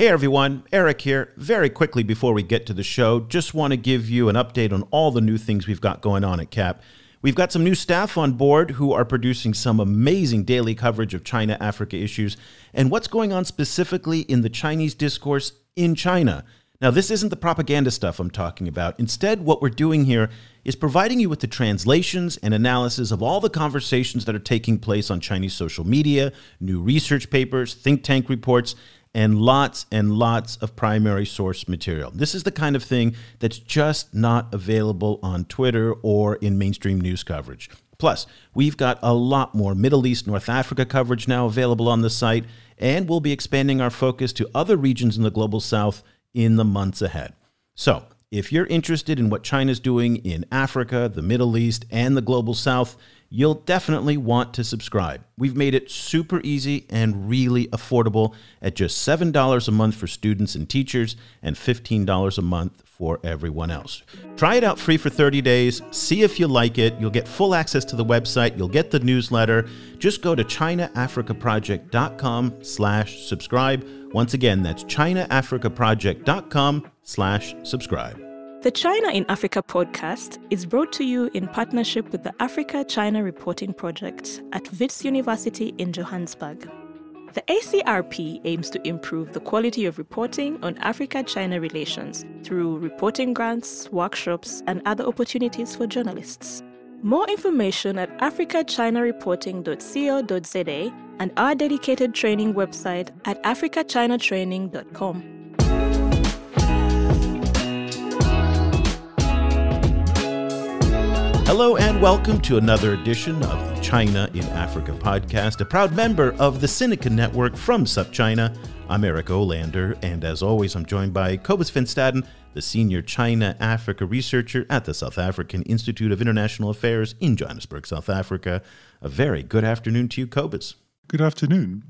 Hey everyone, Eric here. Very quickly before we get to the show, just want to give you an update on all the new things we've got going on at CAP. We've got some new staff on board who are producing some amazing daily coverage of China Africa issues and what's going on specifically in the Chinese discourse in China. Now, this isn't the propaganda stuff I'm talking about. Instead, what we're doing here is providing you with the translations and analysis of all the conversations that are taking place on Chinese social media, new research papers, think tank reports, and lots and lots of primary source material. This is the kind of thing that's just not available on Twitter or in mainstream news coverage. Plus, we've got a lot more Middle East, North Africa coverage now available on the site, and we'll be expanding our focus to other regions in the global south in the months ahead. So, if you're interested in what China's doing in Africa, the Middle East, and the global south, you'll definitely want to subscribe. We've made it super easy and really affordable at just $7 a month for students and teachers and $15 a month for everyone else. Try it out free for 30 days. See if you like it. You'll get full access to the website. You'll get the newsletter. Just go to chinaafricaproject.com slash subscribe. Once again, that's chinaafricaproject.com slash subscribe. The China in Africa podcast is brought to you in partnership with the Africa China Reporting Project at Wits University in Johannesburg. The ACRP aims to improve the quality of reporting on Africa China relations through reporting grants, workshops, and other opportunities for journalists. More information at africachinareporting.co.za and our dedicated training website at africachinatraining.com. Hello and welcome to another edition of the China in Africa podcast, a proud member of the Sinica Network from SupChina. I'm Eric Olander, and as always, I'm joined by Cobus Van Staden, the senior China Africa researcher at the South African Institute of International Affairs in Johannesburg, South Africa. A very good afternoon to you, Cobus. Good afternoon.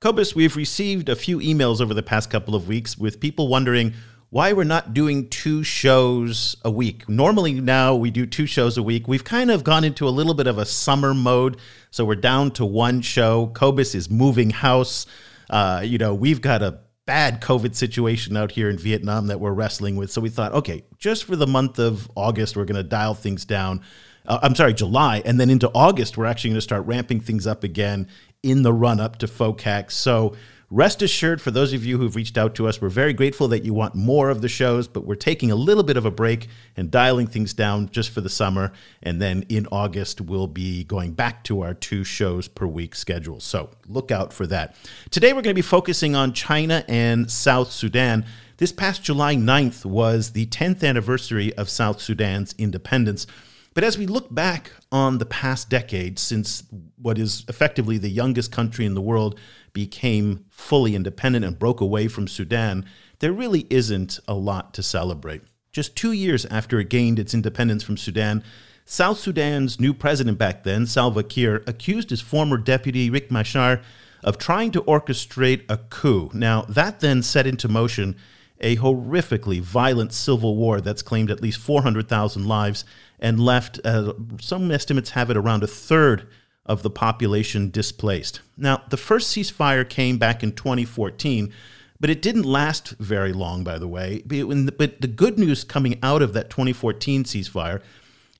Cobus, we've received a few emails over the past couple of weeks with people wondering why we're not doing two shows a week. Normally, now we do two shows a week. We've kind of gone into a little bit of a summer mode, so we're down to one show. Cobus is moving house. Uh, you know, we've got a bad COVID situation out here in Vietnam that we're wrestling with. So we thought, okay, just for the month of August, we're going to dial things down. Uh, I'm sorry, July. And then into August, we're actually going to start ramping things up again in the run up to FOCAC. So Rest assured, for those of you who've reached out to us, we're very grateful that you want more of the shows, but we're taking a little bit of a break and dialing things down just for the summer. And then in August, we'll be going back to our two shows per week schedule. So look out for that. Today, we're going to be focusing on China and South Sudan. This past July 9th was the 10th anniversary of South Sudan's independence. But as we look back on the past decade, since what is effectively the youngest country in the world became fully independent and broke away from Sudan, there really isn't a lot to celebrate. Just two years after it gained its independence from Sudan, South Sudan's new president back then, Salva Kiir, accused his former deputy, Riek Machar, of trying to orchestrate a coup. Now, that then set into motion a horrifically violent civil war that's claimed at least 400,000 lives and left, uh, some estimates have it, around a third of the population displaced. Now, the first ceasefire came back in 2014, but it didn't last very long, by the way. But the good news coming out of that 2014 ceasefire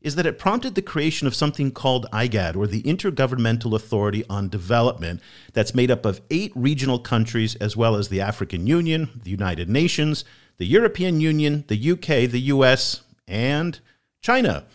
is that it prompted the creation of something called IGAD, or the Intergovernmental Authority on Development, that's made up of eight regional countries, as well as the African Union, the United Nations, the European Union, the UK, the US, and China.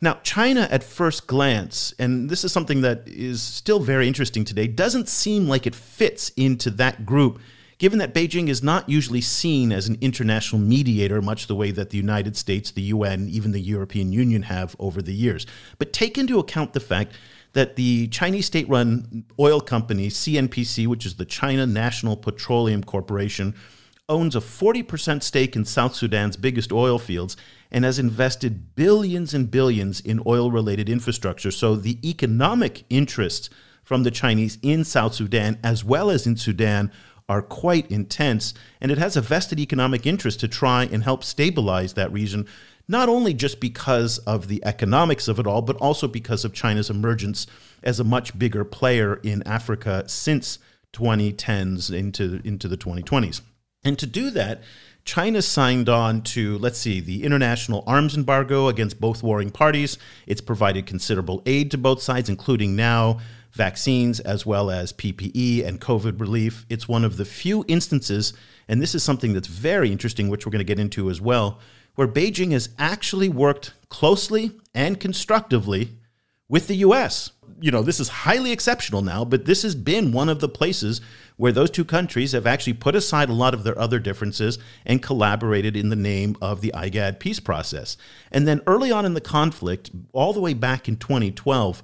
Now, China at first glance, and this is something that is still very interesting today, doesn't seem like it fits into that group, given that Beijing is not usually seen as an international mediator, much the way that the United States, the UN, even the European Union have over the years. But take into account the fact that the Chinese state run oil company, CNPC, which is the China National Petroleum Corporation, owns a 40% stake in South Sudan's biggest oil fields and has invested billions and billions in oil related infrastructure. So the economic interests from the Chinese in South Sudan, as well as in Sudan, are quite intense. And it has a vested economic interest to try and help stabilize that region, not only just because of the economics of it all, but also because of China's emergence as a much bigger player in Africa since 2010s into, into the 2020s. And to do that, China signed on to, let's see, the international arms embargo against both warring parties. It's provided considerable aid to both sides, including now vaccines as well as PPE and COVID relief. It's one of the few instances, and this is something that's very interesting, which we're going to get into as well, where Beijing has actually worked closely and constructively with the US. You know, this is highly exceptional now, but this has been one of the places where those two countries have actually put aside a lot of their other differences and collaborated in the name of the IGAD peace process. And then early on in the conflict, all the way back in 2012,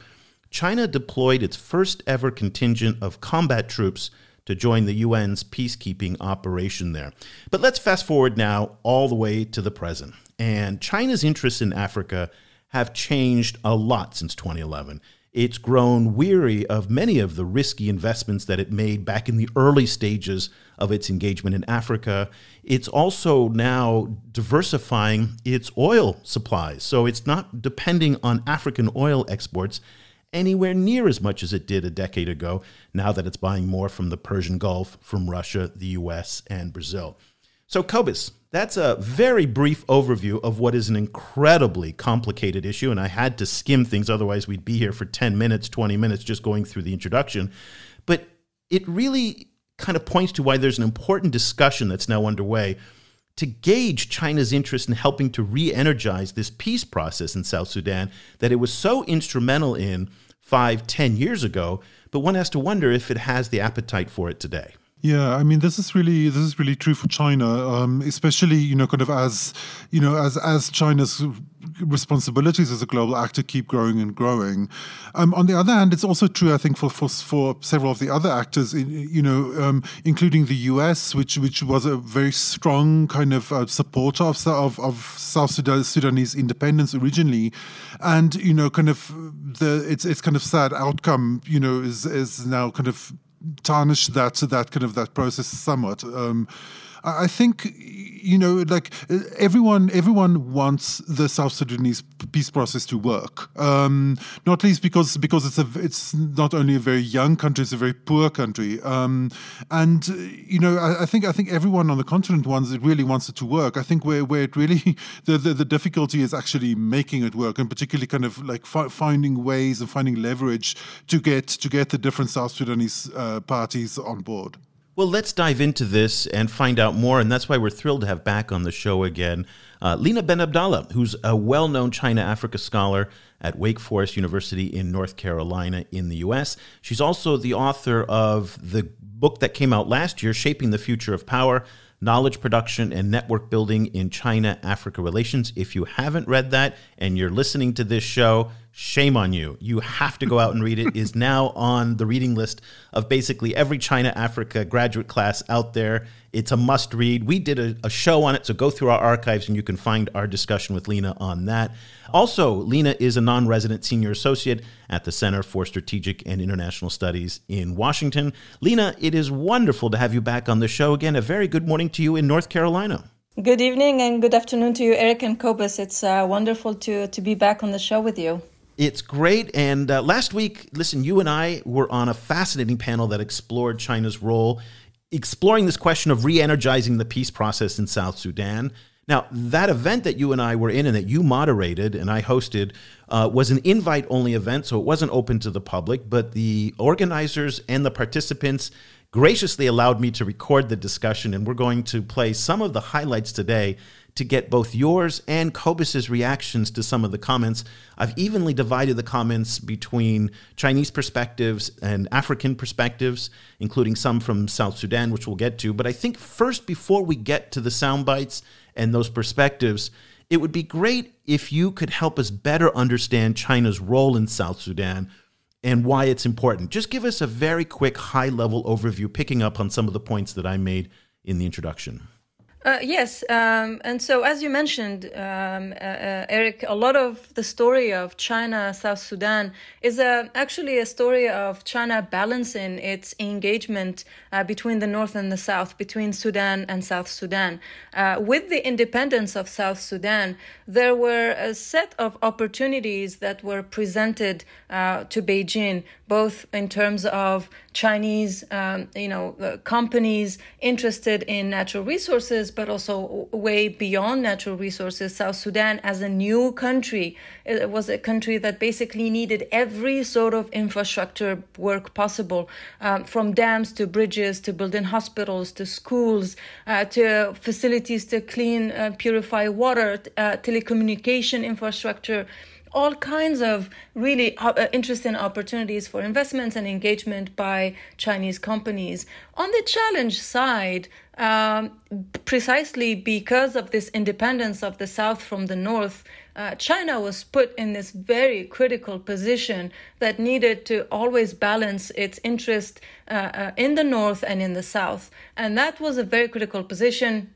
China deployed its first ever contingent of combat troops to join the UN's peacekeeping operation there. But let's fast forward now all the way to the present. And China's interests in Africa have changed a lot since 2011. It's grown weary of many of the risky investments that it made back in the early stages of its engagement in Africa. It's also now diversifying its oil supplies. So it's not depending on African oil exports anywhere near as much as it did a decade ago, now that it's buying more from the Persian Gulf, from Russia, the US, and Brazil. So, Cobus, that's a very brief overview of what is an incredibly complicated issue. And I had to skim things, otherwise, we'd be here for 10 minutes, 20 minutes just going through the introduction. But it really kind of points to why there's an important discussion that's now underway to gauge China's interest in helping to re energize this peace process in South Sudan that it was so instrumental in five, ten years ago. But one has to wonder if it has the appetite for it today. Yeah, I mean, this is really this is really true for China, um, especially you know, kind of as you know, as as China's responsibilities as a global actor keep growing and growing. Um, on the other hand, it's also true, I think, for for, for several of the other actors, you know, um, including the U.S., which which was a very strong kind of uh, supporter of, of of South Sudan, Sudanese independence originally, and you know, kind of the it's it's kind of sad outcome, you know, is is now kind of tarnish that that kind of that process somewhat. Um, I think you know, like everyone, everyone wants the South Sudanese peace process to work. Um, not least because because it's a it's not only a very young country, it's a very poor country. Um, and you know, I, I, think I think everyone on the continent wants it really wants it to work. I think where where it really the the, the difficulty is actually making it work, and particularly kind of like fi- finding ways and finding leverage to get to get the different South Sudanese uh, parties on board. Well, let's dive into this and find out more. And that's why we're thrilled to have back on the show again uh, Benabdallah, who's a well known China Africa scholar at Wake Forest University in North Carolina in the U.S. She's also the author of the book that came out last year, Shaping the Future of Power Knowledge Production and Network Building in China Africa Relations. If you haven't read that and you're listening to this show, shame on you. You have to go out and read it. is now on the reading list of basically every China Africa graduate class out there. It's a must read. We did a, a, show on it, so go through our archives and you can find our discussion with Lina on that. Also, Lina is a non resident senior associate at the Center for Strategic and International Studies in Washington. Lina, it is wonderful to have you back on the show again. A very good morning to you in North Carolina. Good evening and good afternoon to you, Eric and Cobus. It's uh, wonderful to, to be back on the show with you. It's great. And uh, last week, listen, you and I were on a fascinating panel that explored China's role, exploring this question of re energizing the peace process in South Sudan. Now, that event that you and I were in and that you moderated and I hosted uh, was an invite only event, so it wasn't open to the public, but the organizers and the participants graciously allowed me to record the discussion, and we're going to play some of the highlights today to get both yours and Cobus's reactions to some of the comments. I've evenly divided the comments between Chinese perspectives and African perspectives, including some from South Sudan, which we'll get to. But I think first, before we get to the sound bites and those perspectives, it would be great if you could help us better understand China's role in South Sudan and why it's important. Just give us a very quick high level overview, picking up on some of the points that I made in the introduction. Uh, yes, um, and so as you mentioned, um, uh, uh, Eric, a lot of the story of China South Sudan is a, actually a story of China balancing its engagement uh, between the North and the South, between Sudan and South Sudan. Uh, with the independence of South Sudan, there were a set of opportunities that were presented uh, to Beijing, both in terms of Chinese, um, you know, uh, companies interested in natural resources, but also way beyond natural resources. South Sudan, as a new country, it was a country that basically needed every sort of infrastructure work possible, um, from dams to bridges to building hospitals to schools uh, to facilities to clean, uh, purify water, uh, telecommunication infrastructure all kinds of really uh, interesting opportunities for investments and engagement by Chinese companies. On the challenge side, um, precisely because of this independence of the South from the North, uh, China was put in this very critical position that needed to always balance its interest uh, uh, in the North and in the South. And that was a very critical position.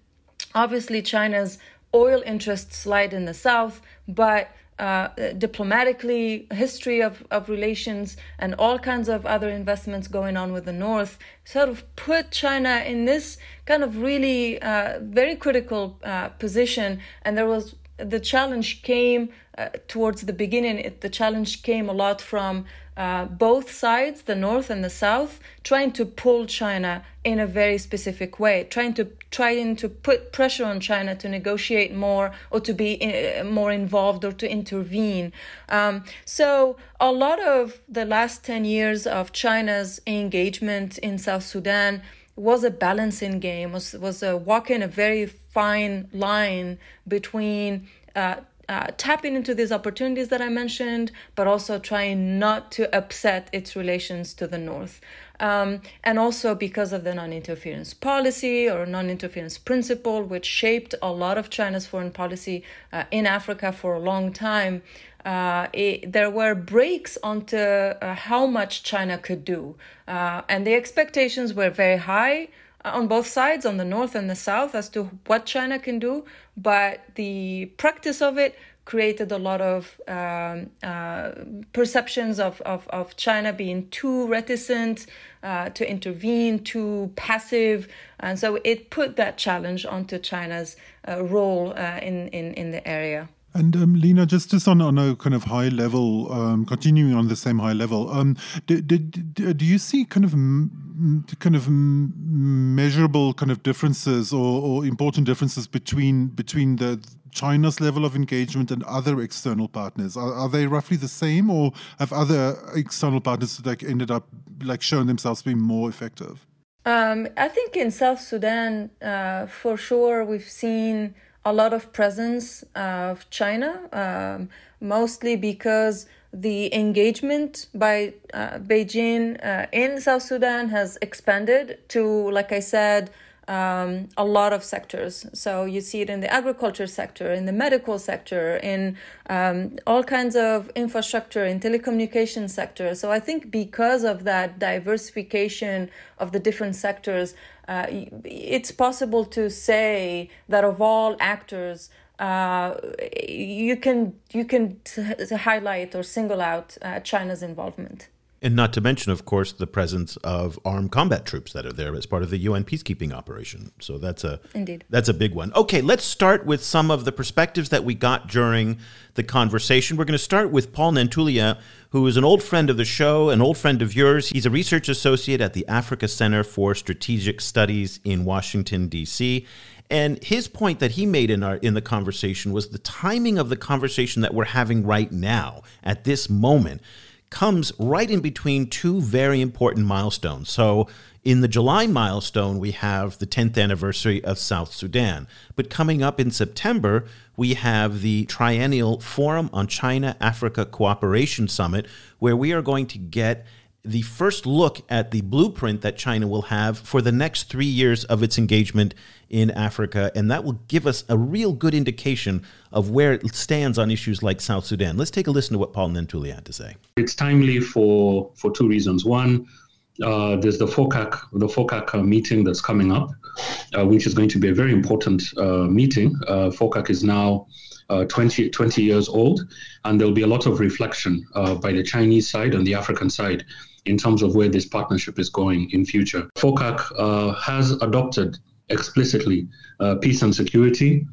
Obviously, China's oil interests lied in the South, but uh, diplomatically, history of, of relations, and all kinds of other investments going on with the North sort of put China in this kind of really uh, very critical uh, position. And there was the challenge came uh, towards the beginning, it, the challenge came a lot from uh, both sides, the North and the South, trying to pull China in a very specific way, trying to trying to put pressure on China to negotiate more or to be in, uh, more involved or to intervene. Um, so a lot of the last ten years of China's engagement in South Sudan was a balancing game, was was a walking a very fine line between. Uh, uh, tapping into these opportunities that I mentioned, but also trying not to upset its relations to the North. Um, and also because of the non interference policy or non interference principle, which shaped a lot of China's foreign policy uh, in Africa for a long time. Uh, it, there were brakes onto uh, how much China could do. Uh, and the expectations were very high on both sides, on the north and the south, as to what China can do. But the practice of it created a lot of um, uh, perceptions of, of, of, China being too reticent uh, to intervene, too passive. And so it put that challenge onto China's uh, role uh, in, in, in the area. And um, Lina, just just on, on a kind of high level, um, continuing on the same high level, um, do, do, do you see kind of kind of measurable kind of differences or, or important differences between between the China's level of engagement and other external partners? Are, are they roughly the same, or have other external partners like ended up like showing themselves being more effective? Um, I think in South Sudan, uh, for sure, we've seen a lot of presence of China, um, mostly because the engagement by uh, Beijing uh, in South Sudan has expanded to, like I said, um, a lot of sectors. So you see it in the agriculture sector, in the medical sector, in um, all kinds of infrastructure, in telecommunication sector. So I think because of that diversification of the different sectors, uh, it's possible to say that of all actors, uh, you can you can highlight or single out uh, China's involvement. And not to mention, of course, the presence of armed combat troops that are there as part of the UN peacekeeping operation. So that's a indeed that's a big one. Okay, let's start with some of the perspectives that we got during the conversation. We're going to start with Paul Nantulya, who is an old friend of the show, an old friend of yours. He's a research associate at the Africa Center for Strategic Studies in Washington D.C. And his point that he made in our in the conversation was the timing of the conversation that we're having right now at this moment comes right in between two very important milestones. So, in the July milestone, we have the 10th anniversary of South Sudan. But coming up in September, we have the Triennial Forum on China Africa Cooperation Summit, where we are going to get the first look at the blueprint that China will have for the next three years of its engagement in Africa. And that will give us a real good indication of where it stands on issues like South Sudan. Let's take a listen to what Paul Nantulya had to say. It's timely for, for two reasons. One, uh, there's the FOCAC, the FOCAC meeting that's coming up uh, which is going to be a very important uh, meeting. Uh, FOCAC is now uh, 20, 20 years old, and there'll be a lot of reflection uh, by the Chinese side and the African side in terms of where this partnership is going in future. FOCAC uh, has adopted explicitly uh, peace and security,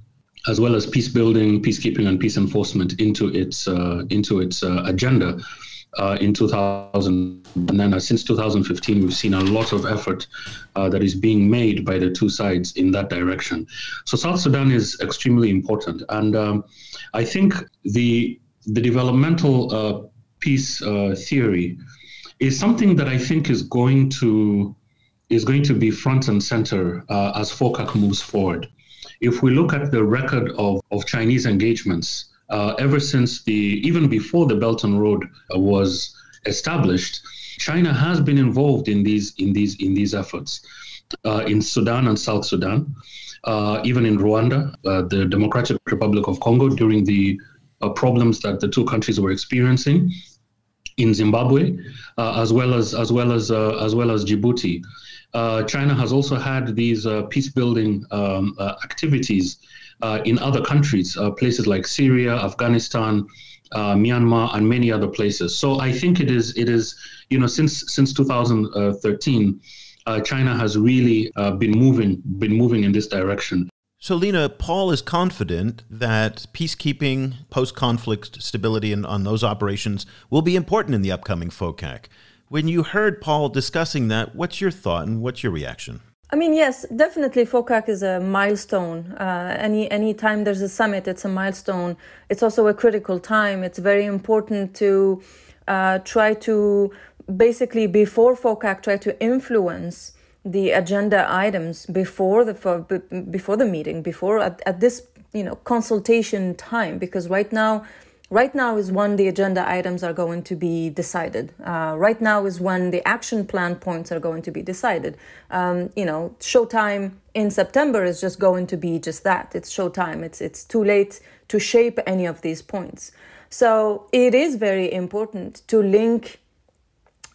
as well as peace building, peacekeeping, and peace enforcement into its uh, into its uh, agenda. Uh, in 2000, and then uh, since 2015, we've seen a lot of effort that is being made by the two sides in that direction. So South Sudan is extremely important, and um, I think the the developmental peace theory is something that I think is going to is going to be front and center uh, as FOCAC moves forward. If we look at the record of, of Chinese engagements, uh, ever since the even before the Belt and Road was established, China has been involved in these in these in these efforts uh, in Sudan and South Sudan, uh, even in Rwanda, uh, the Democratic Republic of Congo during the uh, problems that the two countries were experiencing in Zimbabwe, uh, as well as as well as uh, as well as Djibouti. Uh, China has also had these peace building um, activities in other countries, places like Syria, Afghanistan, Myanmar, and many other places. So I think it is it is you know since since 2013. Uh, China has really uh, been moving been moving in this direction. So, Lina, Paul is confident that peacekeeping, post conflict stability, and on those operations will be important in the upcoming FOCAC. When you heard Paul discussing that, what's your thought and what's your reaction? I mean, yes, definitely. FOCAC is a milestone. Uh, any any time there's a summit, it's a milestone. It's also a critical time. It's very important to uh, try to basically before FOCAC try to influence the agenda items before the before the meeting before at, at this you know consultation time because right now right now is when the agenda items are going to be decided. Uh, right now is when the action plan points are going to be decided. Um, you know showtime in september is just going to be just that. It's showtime. It's it's too late to shape any of these points. So it is very important to link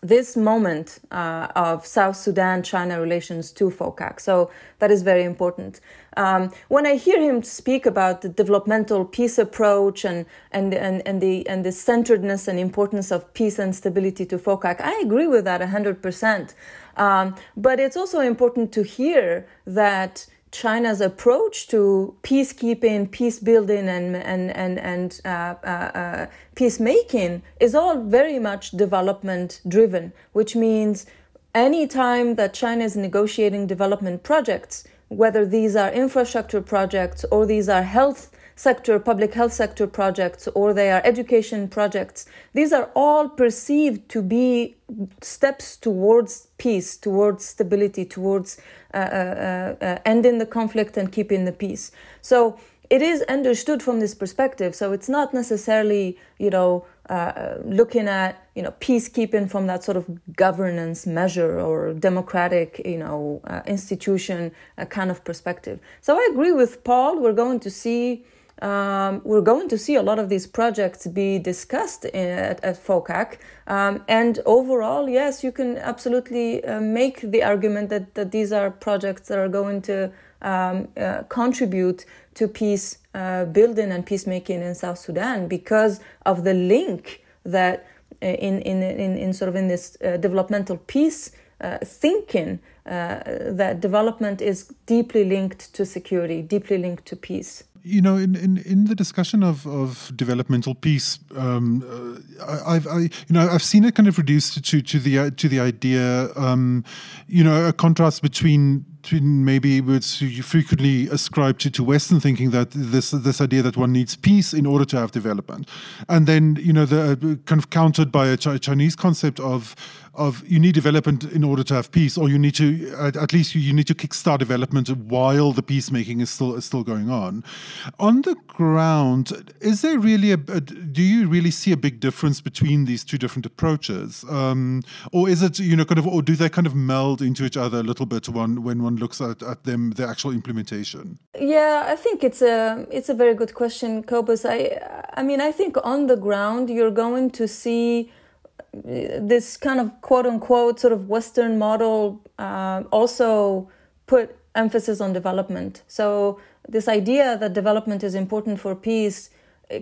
this moment uh, of South Sudan China relations to FOCAC. So that is very important. Um, when I hear him speak about the developmental peace approach and, and, and, and, the, and the centeredness and importance of peace and stability to FOCAC, I agree with that 100%. Um, but it's also important to hear that China's approach to peacekeeping, peace building, and and and and uh, uh, uh, peacemaking is all very much development driven, which means anytime that China is negotiating development projects, whether these are infrastructure projects or these are health sector, public health sector projects, or they are education projects, these are all perceived to be steps towards peace, towards stability, towards uh, uh, uh, ending the conflict and keeping the peace. So it is understood from this perspective. So it's not necessarily, you know, uh, looking at you know peacekeeping from that sort of governance measure or democratic you know uh, institution uh, kind of perspective. So I agree with Paul. We're going to see um, we're going to see a lot of these projects be discussed at, at FOCAC. Um, and overall, yes, you can absolutely uh, make the argument that, that these are projects that are going to um, uh, contribute to peace uh, building and peacemaking in South Sudan because of the link that uh, in, in, in, in sort of in this uh, developmental peace uh, thinking that development is deeply linked to security, deeply linked to peace you know, in, in, in the discussion of, of developmental peace, um, uh, I've I, you know I've seen it kind of reduced to to the to the idea, um, you know, a contrast between between maybe which you frequently ascribe to, to Western thinking that this this idea that one needs peace in order to have development, and then you know the uh, kind of countered by a Chinese concept of of you need development in order to have peace, or you need to at, at least you, need to kickstart development while the peacemaking is still is still going on. On the ground, is there really a, a do you really see a big difference between these two different approaches, um, or is it you know kind of or do they kind of meld into each other a little bit when when one looks at, at them the actual implementation? Yeah, I think it's a it's a very good question, Cobus. I I mean I think on the ground you're going to see this kind of quote unquote sort of Western model uh, also put emphasis on development. So this idea that development is important for peace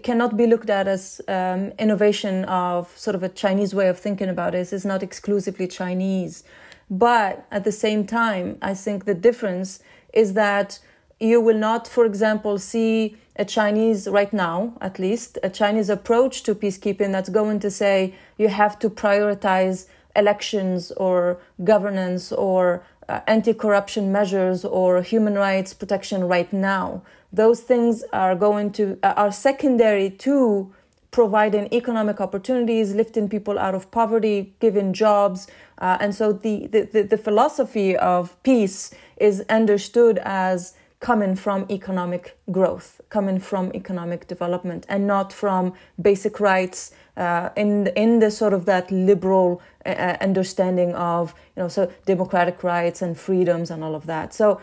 cannot be looked at as um, innovation of sort of a Chinese way of thinking about it. It's not exclusively Chinese. But at the same time, I think the difference is that you will not, for example, see a Chinese, right now at least, a Chinese approach to peacekeeping that's going to say you have to prioritize elections or governance or uh, anti corruption measures or human rights protection right now. Those things are going to, uh, are secondary to providing economic opportunities, lifting people out of poverty, giving jobs. Uh, and so the, the, the philosophy of peace is understood as coming from economic growth, coming from economic development, and not from basic rights uh, in in the sort of that liberal uh, uh, understanding of you know so democratic rights and freedoms and all of that. So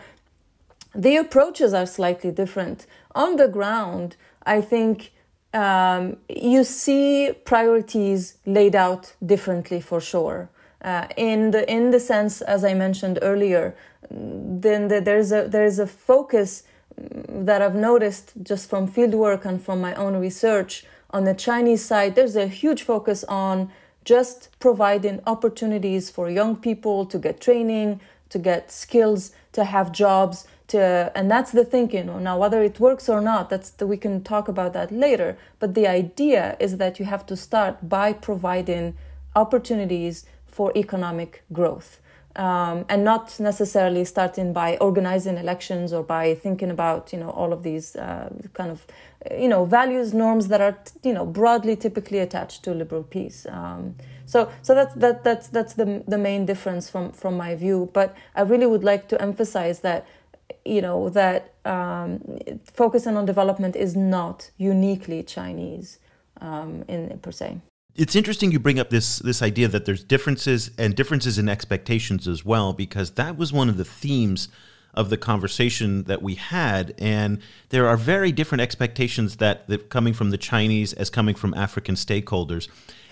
the approaches are slightly different on the ground. I think. Um, you see priorities laid out differently for sure. Uh, in the in the sense, as I mentioned earlier, then the, there's a there's a focus mm, that I've noticed just from fieldwork and from my own research on the Chinese side. There's a huge focus on just providing opportunities for young people to get training, to get skills, to have jobs. To, and that's the thinking. Now, whether it works or not, that's the, we can talk about that later. But the idea is that you have to start by providing opportunities for economic growth um, and not necessarily starting by organizing elections or by thinking about you know all of these uh, kind of you know values norms that are you know broadly typically attached to liberal peace. Um, so so that's that that's that's the the main difference from from my view. But I really would like to emphasize that you know that um, focusing on development is not uniquely Chinese um, in per se it's interesting you bring up this this idea that there's differences and differences in expectations as well because that was one of the themes of the conversation that we had and there are very different expectations that, that coming from the Chinese as coming from African stakeholders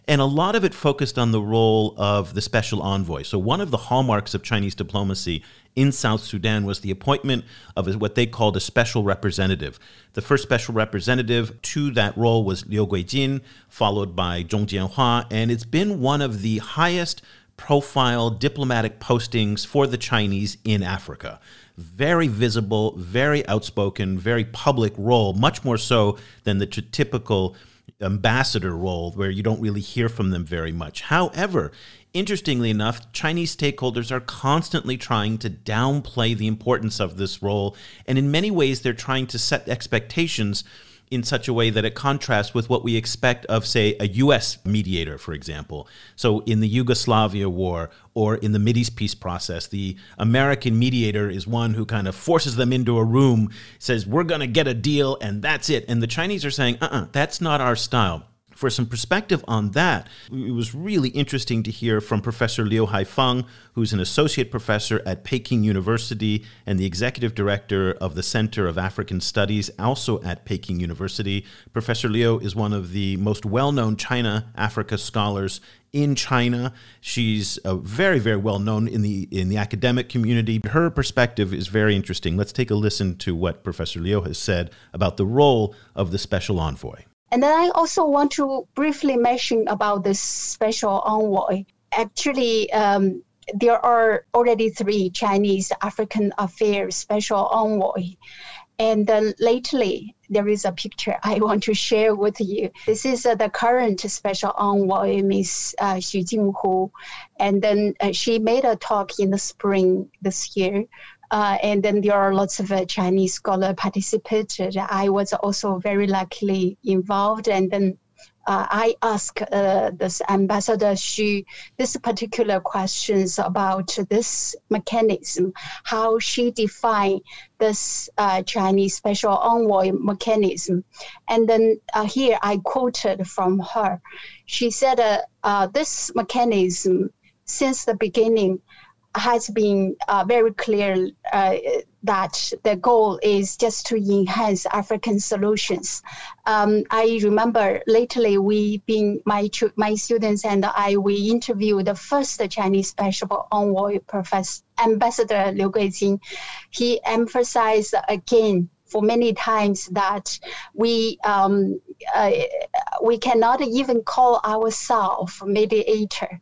and a lot of it focused on the role of the special envoy. So, one of the hallmarks of Chinese diplomacy in South Sudan was the appointment of what they called a special representative. The first special representative to that role was Liu Guijin, followed by Zhong Jianhua, and it's been one of the highest profile diplomatic postings for the Chinese in Africa. Very visible, very outspoken, very public role, much more so than the typical ambassador role where you don't really hear from them very much. However, interestingly enough, Chinese stakeholders are constantly trying to downplay the importance of this role. And in many ways, they're trying to set expectations in such a way that it contrasts with what we expect of, say, a U.S. mediator, for example. So, in the Yugoslavia war or in the Mideast peace process, the American mediator is one who kind of forces them into a room, says, We're going to get a deal, and that's it. And the Chinese are saying, Uh uh-uh, uh, that's not our style for some perspective on that, it was really interesting to hear from Professor Liu Haifang, who's an associate professor at Peking University and the executive director of the Center of African Studies, also at Peking University. Professor Liu is one of the most well known China Africa scholars in China. She's uh, very, very well known in the in the academic community. Her perspective is very interesting. Let's take a listen to what Professor Liu has said about the role of the special envoy. And then I also want to briefly mention about this special envoy. Actually, um, there are already three Chinese African affairs special envoy. And then lately, there is a picture I want to share with you. This is uh, the current special envoy, Miss uh, Xu Jinghu. And then uh, she made a talk in the spring this year uh, and then there are lots of uh, Chinese scholar participated. I was also very luckily involved, and then uh, I asked uh, this ambassador Xu this particular questions about this mechanism, how she defined this uh, Chinese special envoy mechanism, and then uh, here I quoted from her. She said, "This mechanism, since the beginning." Has been uh, very clear uh, that the goal is just to enhance African solutions. Um, I remember lately we been my my students and I we interviewed the first Chinese special envoy, Professor Ambassador Liu Guijin. He emphasized again for many times that we um, uh, we cannot even call ourselves mediator.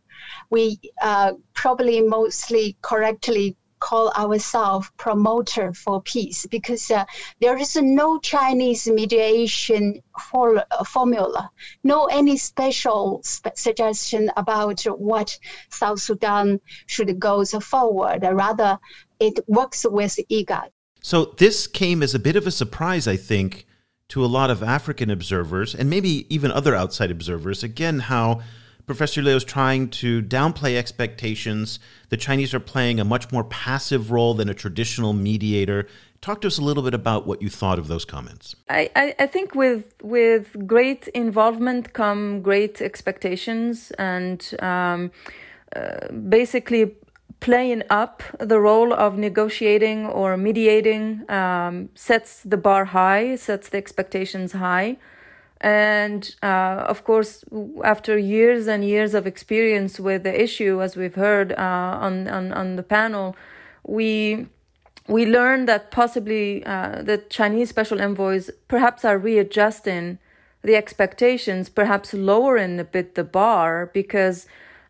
We uh, probably mostly correctly call ourselves promoter for peace because uh, there is no Chinese mediation for, uh, formula, no any special spe- suggestion about what South Sudan should go forward. Rather, it works with IGAD. So this came as a bit of a surprise, I think, to a lot of African observers and maybe even other outside observers. Again, how Professor Liu is trying to downplay expectations. The Chinese are playing a much more passive role than a traditional mediator. Talk to us a little bit about what you thought of those comments. I, I, I think with with great involvement come great expectations, and um, uh, basically playing up the role of negotiating or mediating um, sets the bar high, sets the expectations high. And uh, of course, after years and years of experience with the issue, as we've heard uh, on, on, on the panel, we we learned that possibly uh, the Chinese special envoys perhaps are readjusting the expectations, perhaps lowering a bit the bar because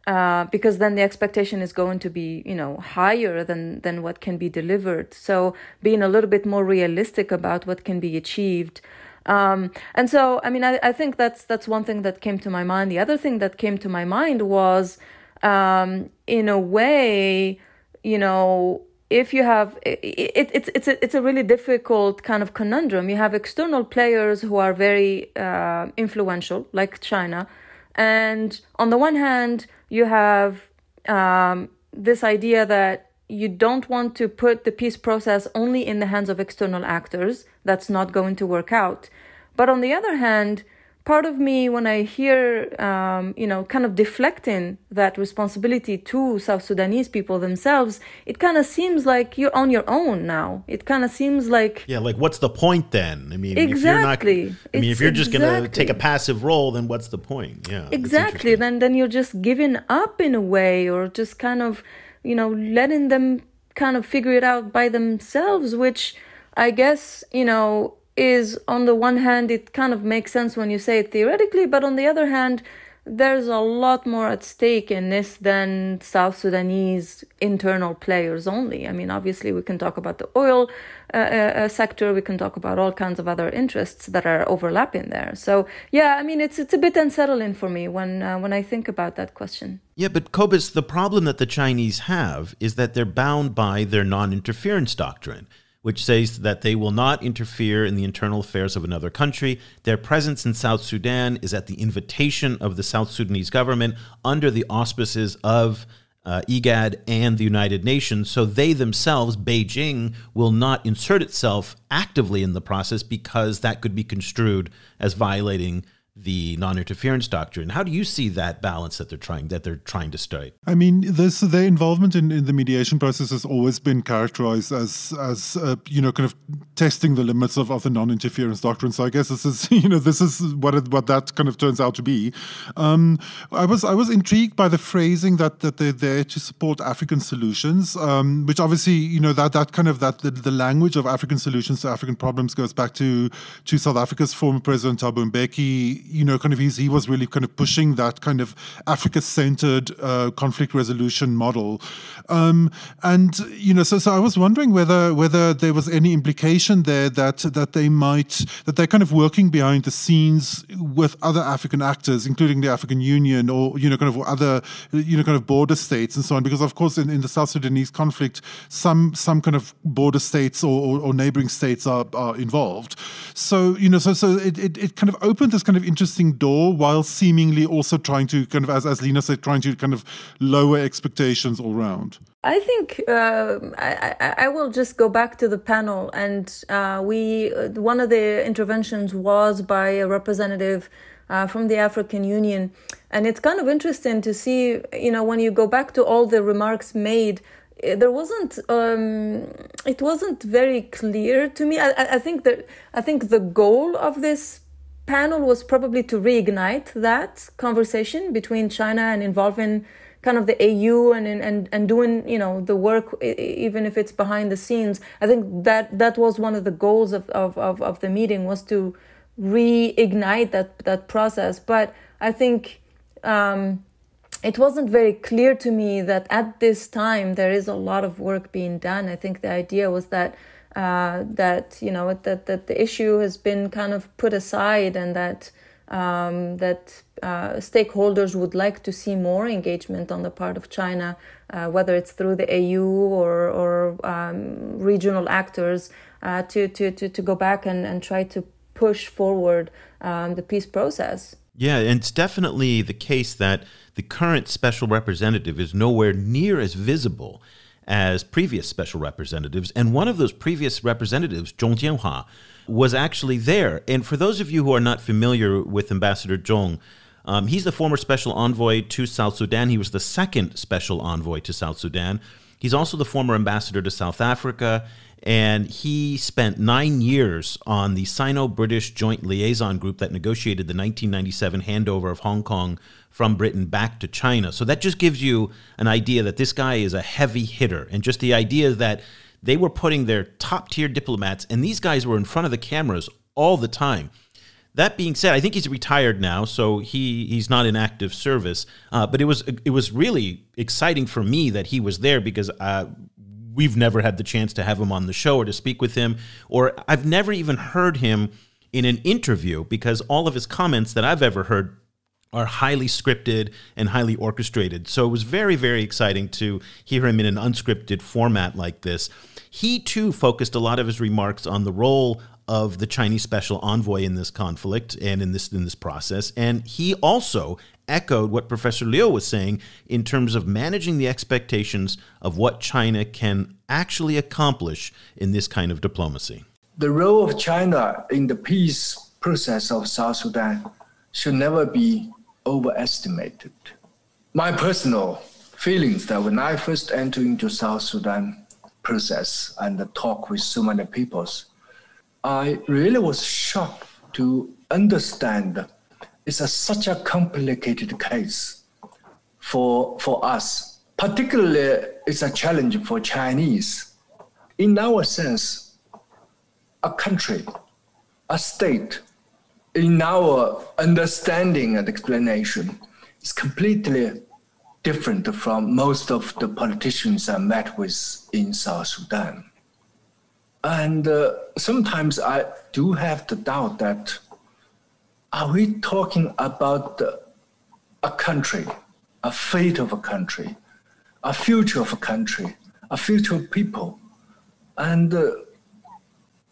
uh, because then the expectation is going to be you know higher than than what can be delivered. So being a little bit more realistic about what can be achieved. Um, and so, I mean, I, I think that's that's one thing that came to my mind. The other thing that came to my mind was, um, in a way, you know, if you have it, it, it's it's a, it's a really difficult kind of conundrum. You have external players who are very uh, influential, like China, and on the one hand, you have um, this idea that you don't want to put the peace process only in the hands of external actors. That's not going to work out. But on the other hand, part of me, when I hear, um, you know, kind of deflecting that responsibility to South Sudanese people themselves, it kind of seems like you're on your own now. It kind of seems like yeah, like what's the point then? I mean, exactly. If you're not, I mean, if you're just exactly. going to take a passive role, then what's the point? Yeah, exactly. Then then you're just giving up in a way, or just kind of you know, letting them kind of figure it out by themselves, which I guess, you know, is on the one hand, it kind of makes sense when you say it theoretically, but on the other hand, there's a lot more at stake in this than South Sudanese internal players only. I mean, obviously, we can talk about the oil uh, uh, uh, sector, we can talk about all kinds of other interests that are overlapping there. So, yeah, I mean, it's it's a bit unsettling for me when uh, when I think about that question. Yeah, but Cobus, the problem that the Chinese have is that they're bound by their non-interference doctrine which says that they will not interfere in the internal affairs of another country. Their presence in South Sudan is at the invitation of the South Sudanese government under the auspices of uh, IGAD and the United Nations. So they themselves, Beijing, will not insert itself actively in the process because that could be construed as violating the non-interference doctrine. How do you see that balance that they're trying that they're trying to strike? I mean, this their involvement in, in the mediation process has always been characterized as as uh, you know kind of testing the limits of, of the non-interference doctrine. So I guess this is you know this is what it, what that kind of turns out to be. Um, I was I was intrigued by the phrasing that that they're there to support African solutions, um, which obviously you know that that kind of that the, the language of African solutions to African problems goes back to to South Africa's former president Thabo Mbeki you know, kind of he's, he was really kind of pushing that kind of Africa-centered uh, conflict resolution model, um, and you know, so so I was wondering whether whether there was any implication there that that they might that they're kind of working behind the scenes with other African actors, including the African Union or you know, kind of other you know, kind of border states and so on, because of course in, in the South Sudanese conflict, some some kind of border states or, or, or neighboring states are, are involved. So you know, so so it, it, it kind of opened this kind of interesting door while seemingly also trying to kind of, as, as Lina said, trying to kind of lower expectations all around. I think uh, I, I will just go back to the panel, and uh, we uh, one of the interventions was by a representative uh, from the African Union, and it's kind of interesting to see, you know, when you go back to all the remarks made there wasn't um, it wasn't very clear to me. I, I think that I think the goal of this panel was probably to reignite that conversation between China and involving kind of the AU and and and doing you know the work even if it's behind the scenes. I think that that was one of the goals of of of, of the meeting was to reignite that that process. But I think. Um, it wasn't very clear to me that at this time there is a lot of work being done. I think the idea was that uh, that you know that that the issue has been kind of put aside and that um, that uh, stakeholders would like to see more engagement on the part of China, uh, whether it's through the AU or or um, regional actors, uh, to, to to to go back and, and try to push forward um, the peace process. Yeah, and it's definitely the case that the current special representative is nowhere near as visible as previous special representatives. And one of those previous representatives, Zhong Jianhua, was actually there. And for those of you who are not familiar with Ambassador Zhong, um, he's the former special envoy to South Sudan. He was the second special envoy to South Sudan. He's also the former ambassador to South Africa and he spent nine years on the Sino British Joint Liaison Group that negotiated the 1997 handover of Hong Kong from Britain back to China. So that just gives you an idea that this guy is a heavy hitter. And just the idea that they were putting their top tier diplomats, and these guys were in front of the cameras all the time. That being said, I think he's retired now, so he he's not in active service. Uh, but it was it was really exciting for me that he was there because uh, we've never had the chance to have him on the show or to speak with him, or I've never even heard him in an interview because all of his comments that I've ever heard are highly scripted and highly orchestrated. So it was very, very exciting to hear him in an unscripted format like this. He too focused a lot of his remarks on the role of the Chinese special envoy in this conflict and in this in this process. And he also echoed what Professor Liu was saying in terms of managing the expectations of what China can actually accomplish in this kind of diplomacy. The role of China in the peace process of South Sudan should never be overestimated. My personal feelings that when I first entered into South Sudan process and the talk with so many peoples, I really was shocked to understand it's a, such a complicated case for, for us. Particularly, it's a challenge for Chinese. In our sense, a country, a state, in our understanding and explanation, is completely different from most of the politicians I met with in South Sudan. And uh, sometimes I do have the doubt that are we talking about a country, a fate of a country, a future of a country, a future of people? And uh,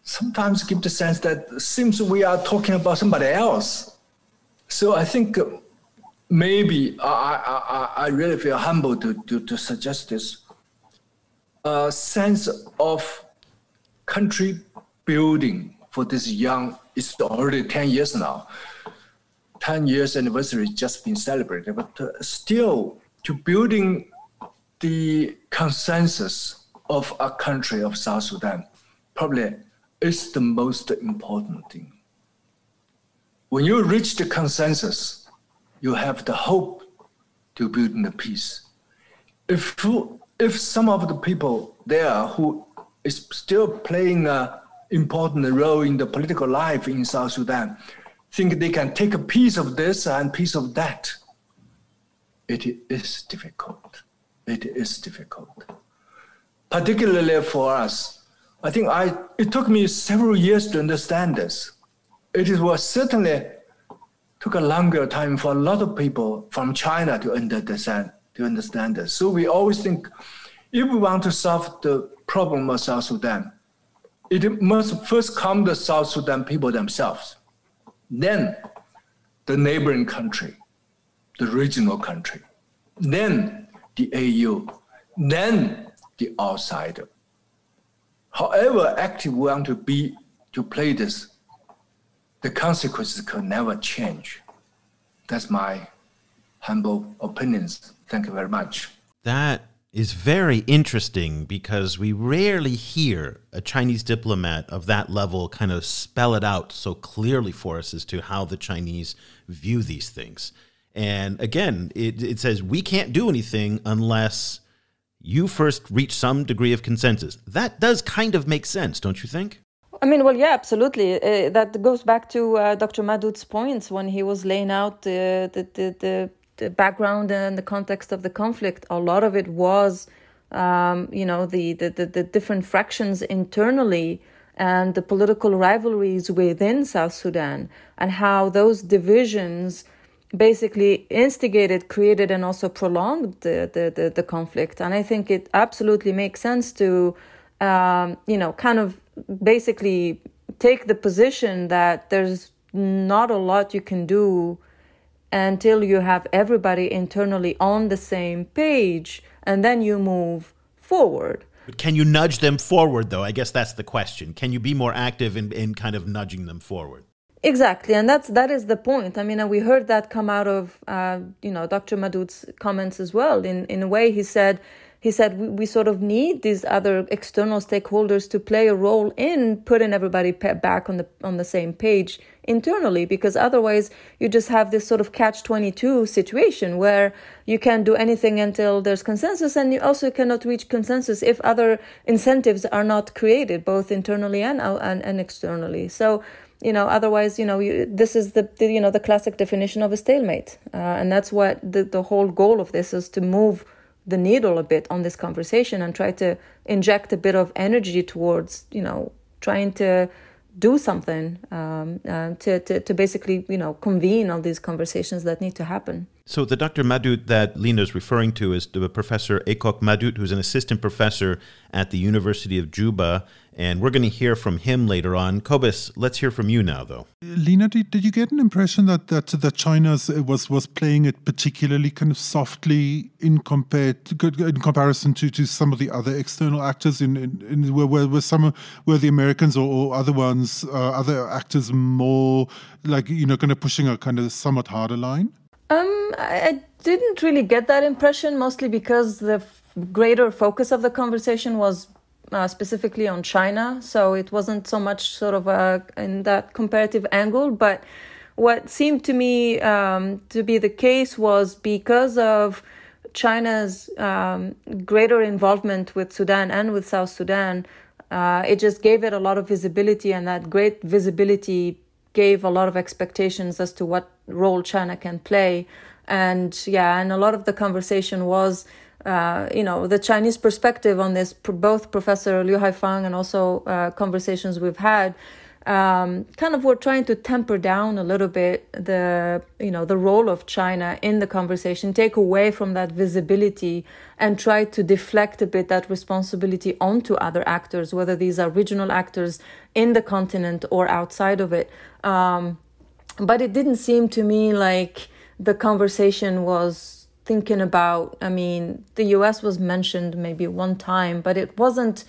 sometimes give the sense that seems we are talking about somebody else. So I think uh, maybe I, I, I really feel humbled to, to, to suggest this. A sense of country building for this young, it's already 10 years now. 10 years anniversary just been celebrated, but uh, still to building the consensus of a country of South Sudan probably is the most important thing. When you reach the consensus, you have the hope to build the peace. If, if some of the people there who is still playing an important role in the political life in South Sudan think they can take a piece of this and piece of that. It is difficult. It is difficult. Particularly for us. I think I it took me several years to understand this. It was certainly took a longer time for a lot of people from China to understand to understand this. So we always think if we want to solve the problem of South Sudan, it must first come the South Sudan people themselves then the neighboring country, the regional country, then the AU, then the outsider. However active we want to be to play this, the consequences could never change. That's my humble opinions. Thank you very much. That is very interesting because we rarely hear a Chinese diplomat of that level kind of spell it out so clearly for us as to how the Chinese view these things. And again, it, it says we can't do anything unless you first reach some degree of consensus. That does kind of make sense, don't you think? I mean, well, yeah, absolutely. Uh, that goes back to uh, Dr. Madut's points when he was laying out the, the, the the background and the context of the conflict, a lot of it was, um, you know, the, the, the, the different fractions internally and the political rivalries within South Sudan and how those divisions basically instigated, created, and also prolonged the, the, the, the conflict. And I think it absolutely makes sense to, um, you know, kind of basically take the position that there's not a lot you can do until you have everybody internally on the same page and then you move forward. But can you nudge them forward, though? I guess that's the question. Can you be more active in, in kind of nudging them forward? Exactly, and that's that is the point. I mean, we heard that come out of uh, you know Dr. Madut's comments as well. In in a way, he said he said we, we sort of need these other external stakeholders to play a role in putting everybody back on the on the same page internally because otherwise you just have this sort of catch 22 situation where you can't do anything until there's consensus and you also cannot reach consensus if other incentives are not created both internally and and, and externally. So you know otherwise you know you, this is the, the, you know the classic definition of a stalemate. Uh, and that's what the, the whole goal of this is to move the needle a bit on this conversation and try to inject a bit of energy towards you know trying to do something um, uh, to, to, to basically you know convene all these conversations that need to happen so the Dr. Madut that Lina is referring to is the Professor Ekok Madut, who's an assistant professor at the University of Juba, and we're going to hear from him later on. Cobus, let's hear from you now, though. Lina, did, did you get an impression that that, that China was was playing it particularly kind of softly in compared in comparison to, to some of the other external actors in, in, in where, where, where some were the Americans or, or other ones, uh, other actors more like you know kind of pushing a kind of somewhat harder line? Um, I didn't really get that impression, mostly because the f- greater focus of the conversation was uh, specifically on China, so it wasn't so much sort of a, in that comparative angle. But what seemed to me um, to be the case was because of China's um, greater involvement with Sudan and with South Sudan, uh, it just gave it a lot of visibility, and that great visibility gave a lot of expectations as to what role China can play. And yeah, and a lot of the conversation was, uh, you know, the Chinese perspective on this. Both Professor Liu Haifang and also uh, conversations we've had um, kind of were trying to temper down a little bit the you know the role of China in the conversation, take away from that visibility, and try to deflect a bit that responsibility onto other actors, whether these are regional actors in the continent or outside of it. Um, but it didn't seem to me like the conversation was thinking about. I mean, the U.S. was mentioned maybe one time, but it wasn't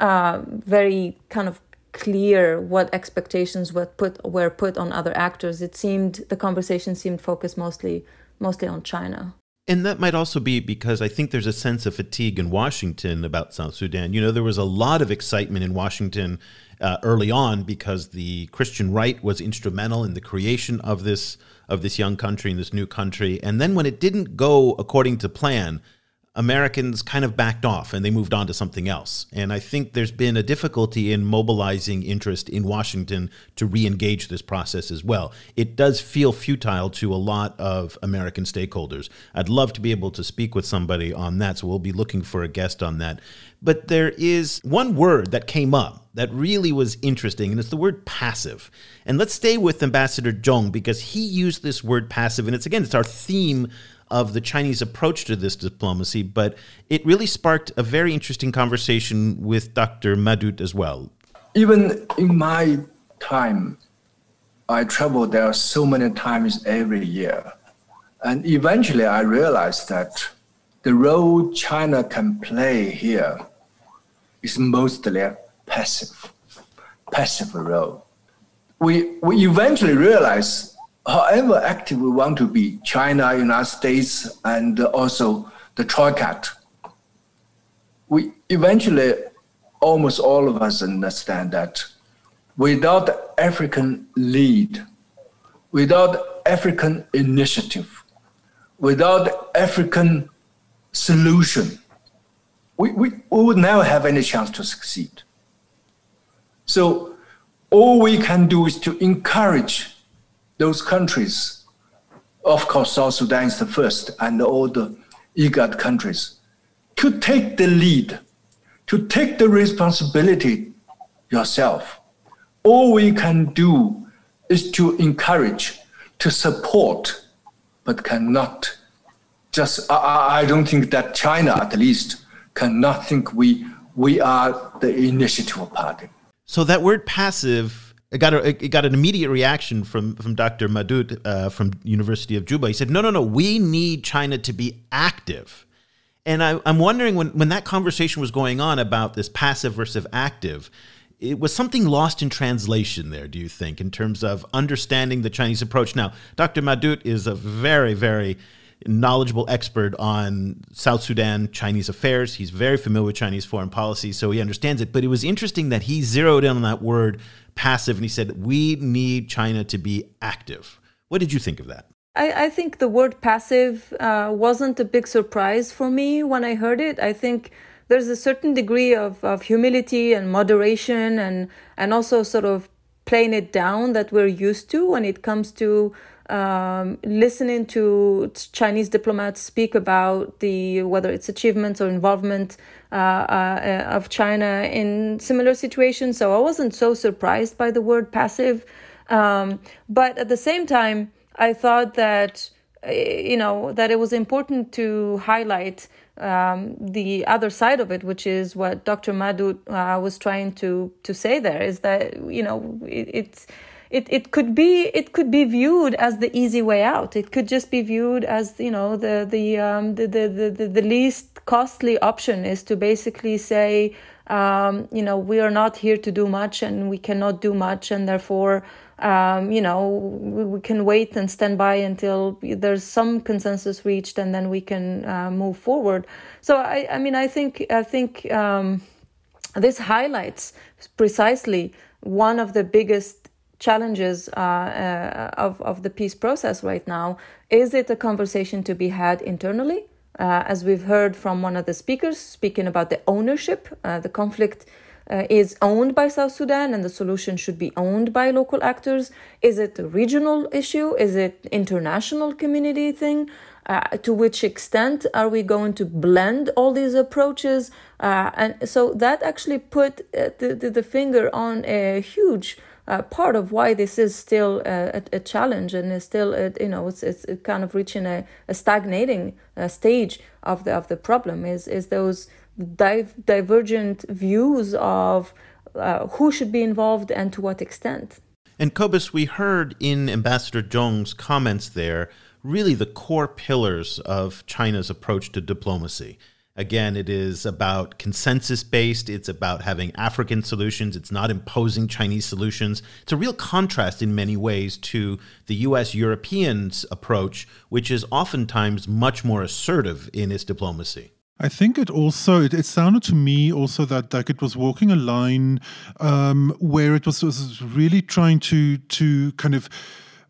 uh, very kind of clear what expectations were put were put on other actors. It seemed the conversation seemed focused mostly mostly on China. And that might also be because I think there's a sense of fatigue in Washington about South Sudan. You know, there was a lot of excitement in Washington uh, early on because the Christian right was instrumental in the creation of this of this young country and this new country. And then when it didn't go according to plan, Americans kind of backed off and they moved on to something else. And I think there's been a difficulty in mobilizing interest in Washington to re engage this process as well. It does feel futile to a lot of American stakeholders. I'd love to be able to speak with somebody on that, so we'll be looking for a guest on that. But there is one word that came up that really was interesting, and it's the word passive. And let's stay with Ambassador Zhong because he used this word passive, and it's again, it's our theme of the Chinese approach to this diplomacy, but it really sparked a very interesting conversation with Dr. Madut as well. Even in my time, I travel there so many times every year. And eventually I realized that the role China can play here is mostly a passive, passive role. We, we eventually realize however active we want to be, China, United States, and also the Troika, we eventually, almost all of us understand that without African lead, without African initiative, without African solution, we, we, we would never have any chance to succeed. So all we can do is to encourage those countries. Of course, South Sudan is the first, and all the IGAD countries, to take the lead, to take the responsibility yourself. All we can do is to encourage, to support, but cannot just, I, I don't think that China, at least, cannot think we, we are the initiative party. So that word passive it got a, it got an immediate reaction from from Dr. Madut uh, from University of Juba. He said, "No, no, no. We need China to be active." And I, I'm wondering when when that conversation was going on about this passive versus active, it was something lost in translation there. Do you think, in terms of understanding the Chinese approach? Now, Dr. Madut is a very, very knowledgeable expert on South Sudan Chinese affairs. He's very familiar with Chinese foreign policy, so he understands it. But it was interesting that he zeroed in on that word passive and he said, We need China to be active. What did you think of that? I, I think the word passive uh, wasn't a big surprise for me when I heard it. I think there's a certain degree of, of humility and moderation and, and also sort of playing it down that we're used to when it comes to um, listening to Chinese diplomats speak about the whether it's achievements or involvement uh, uh, of China in similar situations. So I wasn't so surprised by the word passive, um, but at the same time, I thought that you know that it was important to highlight um, the other side of it, which is what Dr. Madut uh, was trying to to say. There is that you know it, it's it, it could be it could be viewed as the easy way out. It could just be viewed as you know the the um, the, the, the, the least costly option is to basically say um, you know we are not here to do much and we cannot do much and therefore um, you know we, we, can wait and stand by until there's some consensus reached and then we can uh, move forward. So I I mean I think I think um, this highlights precisely one of the biggest challenges uh, uh, of, of the peace process right now. Is it a conversation to be had internally? Uh, as we've heard from one of the speakers speaking about the ownership, uh, the conflict uh, is owned by South Sudan and the solution should be owned by local actors. Is it a regional issue? Is it international community thing? Uh, to which extent are we going to blend all these approaches? and so that actually put the, the, the finger on a huge uh, part of why this is still a, a, challenge and is still you know it's, it's kind of reaching a, a stagnating uh, stage of the of the problem is is those div- divergent views of uh, who should be involved and to what extent. And Cobus, we heard in Ambassador Zhong's comments there really the core pillars of China's approach to diplomacy. Again, it is about consensus based. It's about having African solutions. It's not imposing Chinese solutions. It's a real contrast in many ways to the US Europeans' approach, which is oftentimes much more assertive in its diplomacy. I think it also it, it, sounded to me also that like it was walking a line um, where it was, was really trying to to kind of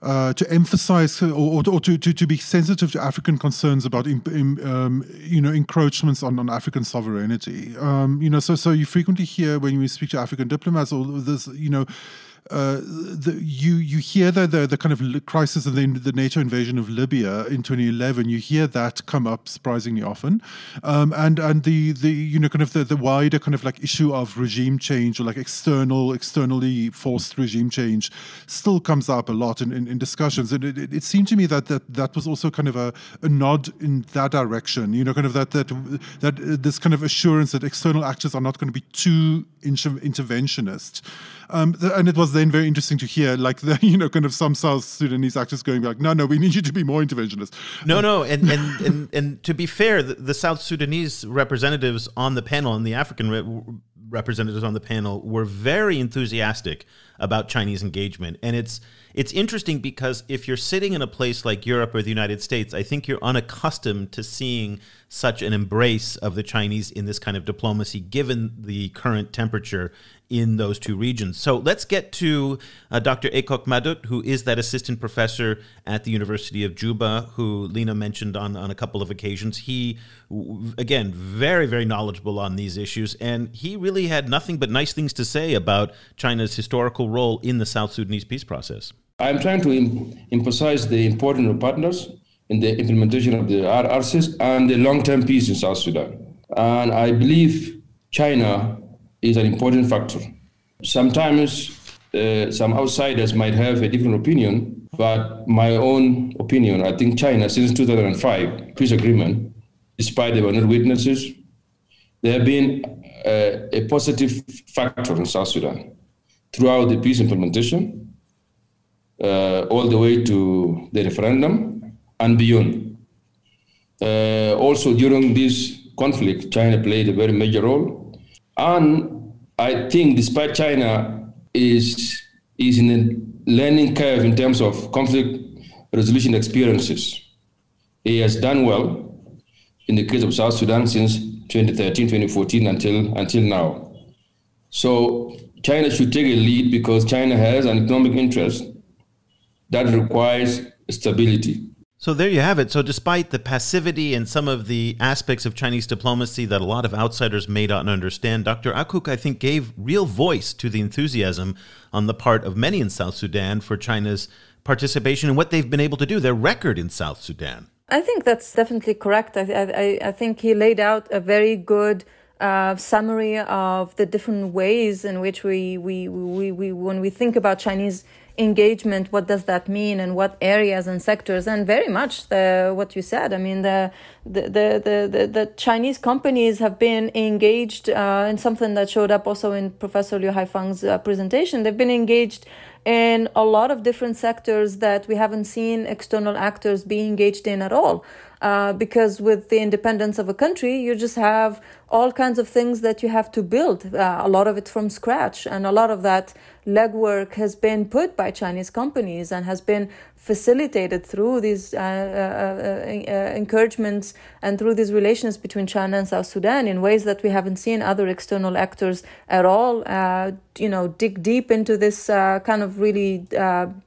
uh, to emphasize or, or, to, to, to, be sensitive to African concerns about um, you know encroachments on, on African sovereignty. Um, you know, so so you frequently hear when you speak to African diplomats or this, you know uh, the, you you hear the, the, the kind of crisis and then the NATO invasion of Libya in 2011. You hear that come up surprisingly often, um, and and the the you know kind of the, the wider kind of like issue of regime change or like external externally forced regime change still comes up a lot in, in, in discussions. And it, it, it, seemed to me that that that was also kind of a, a nod in that direction. You know, kind of that that that uh, this kind of assurance that external actors are not going to be too inter- interventionist. Um, and it was then very interesting to hear, like the you know, kind of some South Sudanese actors going like, "No, no, we need you to be more interventionist." No, um, no, and and, and and to be fair, the, the, South Sudanese representatives on the panel and the African re- representatives on the panel were very enthusiastic about Chinese engagement. And it's it's interesting because if you're sitting in a place like Europe or the United States, I think you're unaccustomed to seeing such an embrace of the Chinese in this kind of diplomacy, given the current temperature in those two regions. So let's get to uh, Dr. Ekok Madut, who is that assistant professor at the University of Juba, who Lina mentioned on, on a couple of occasions. He, again, very, very knowledgeable on these issues, and he really had nothing but nice things to say about China's historical role in the South Sudanese peace process. I'm trying to em- emphasize the importance of partners in the implementation of the RRCs and the long-term peace in South Sudan. And I believe China is an important factor. Sometimes uh, some outsiders might have a different opinion, but my own opinion, I think China, since 2005 peace agreement, despite they were not witnesses, there have been uh, a positive factor in South Sudan throughout the peace implementation, uh, all the way to the referendum and beyond. Uh, also, during this conflict, China played a very major role. And I think, despite China is, is in a learning curve in terms of conflict resolution experiences, he has done well in the case of South Sudan since 2013, 2014 until, until now. So China should take a lead because China has an economic interest that requires stability. So there you have it. So despite the passivity and some of the aspects of Chinese diplomacy that a lot of outsiders may not understand, Dr. Akuk, I think, gave real voice to the enthusiasm on the part of many in South Sudan for China's participation and what they've been able to do, their record in South Sudan. I think that's definitely correct. I, I, I think he laid out a very good uh, summary of the different ways in which we, we, we, we, when we think about Chinese engagement, what does that mean and what areas and sectors? And very much the, what you said. I mean, the, the, the, the, the Chinese companies have been engaged uh, in something that showed up also in Professor Liu Haifang's uh, presentation. They've been engaged in a lot of different sectors that we haven't seen external actors be engaged in at all. Uh, because with the independence of a country, you just have all kinds of things that you have to build, uh, a lot of it from scratch. And a lot of that legwork has been put by Chinese companies and has been facilitated through these uh, uh, uh, encouragements and through these relations between China and South Sudan in ways that we haven't seen other external actors at all, you know, dig deep into this kind of really,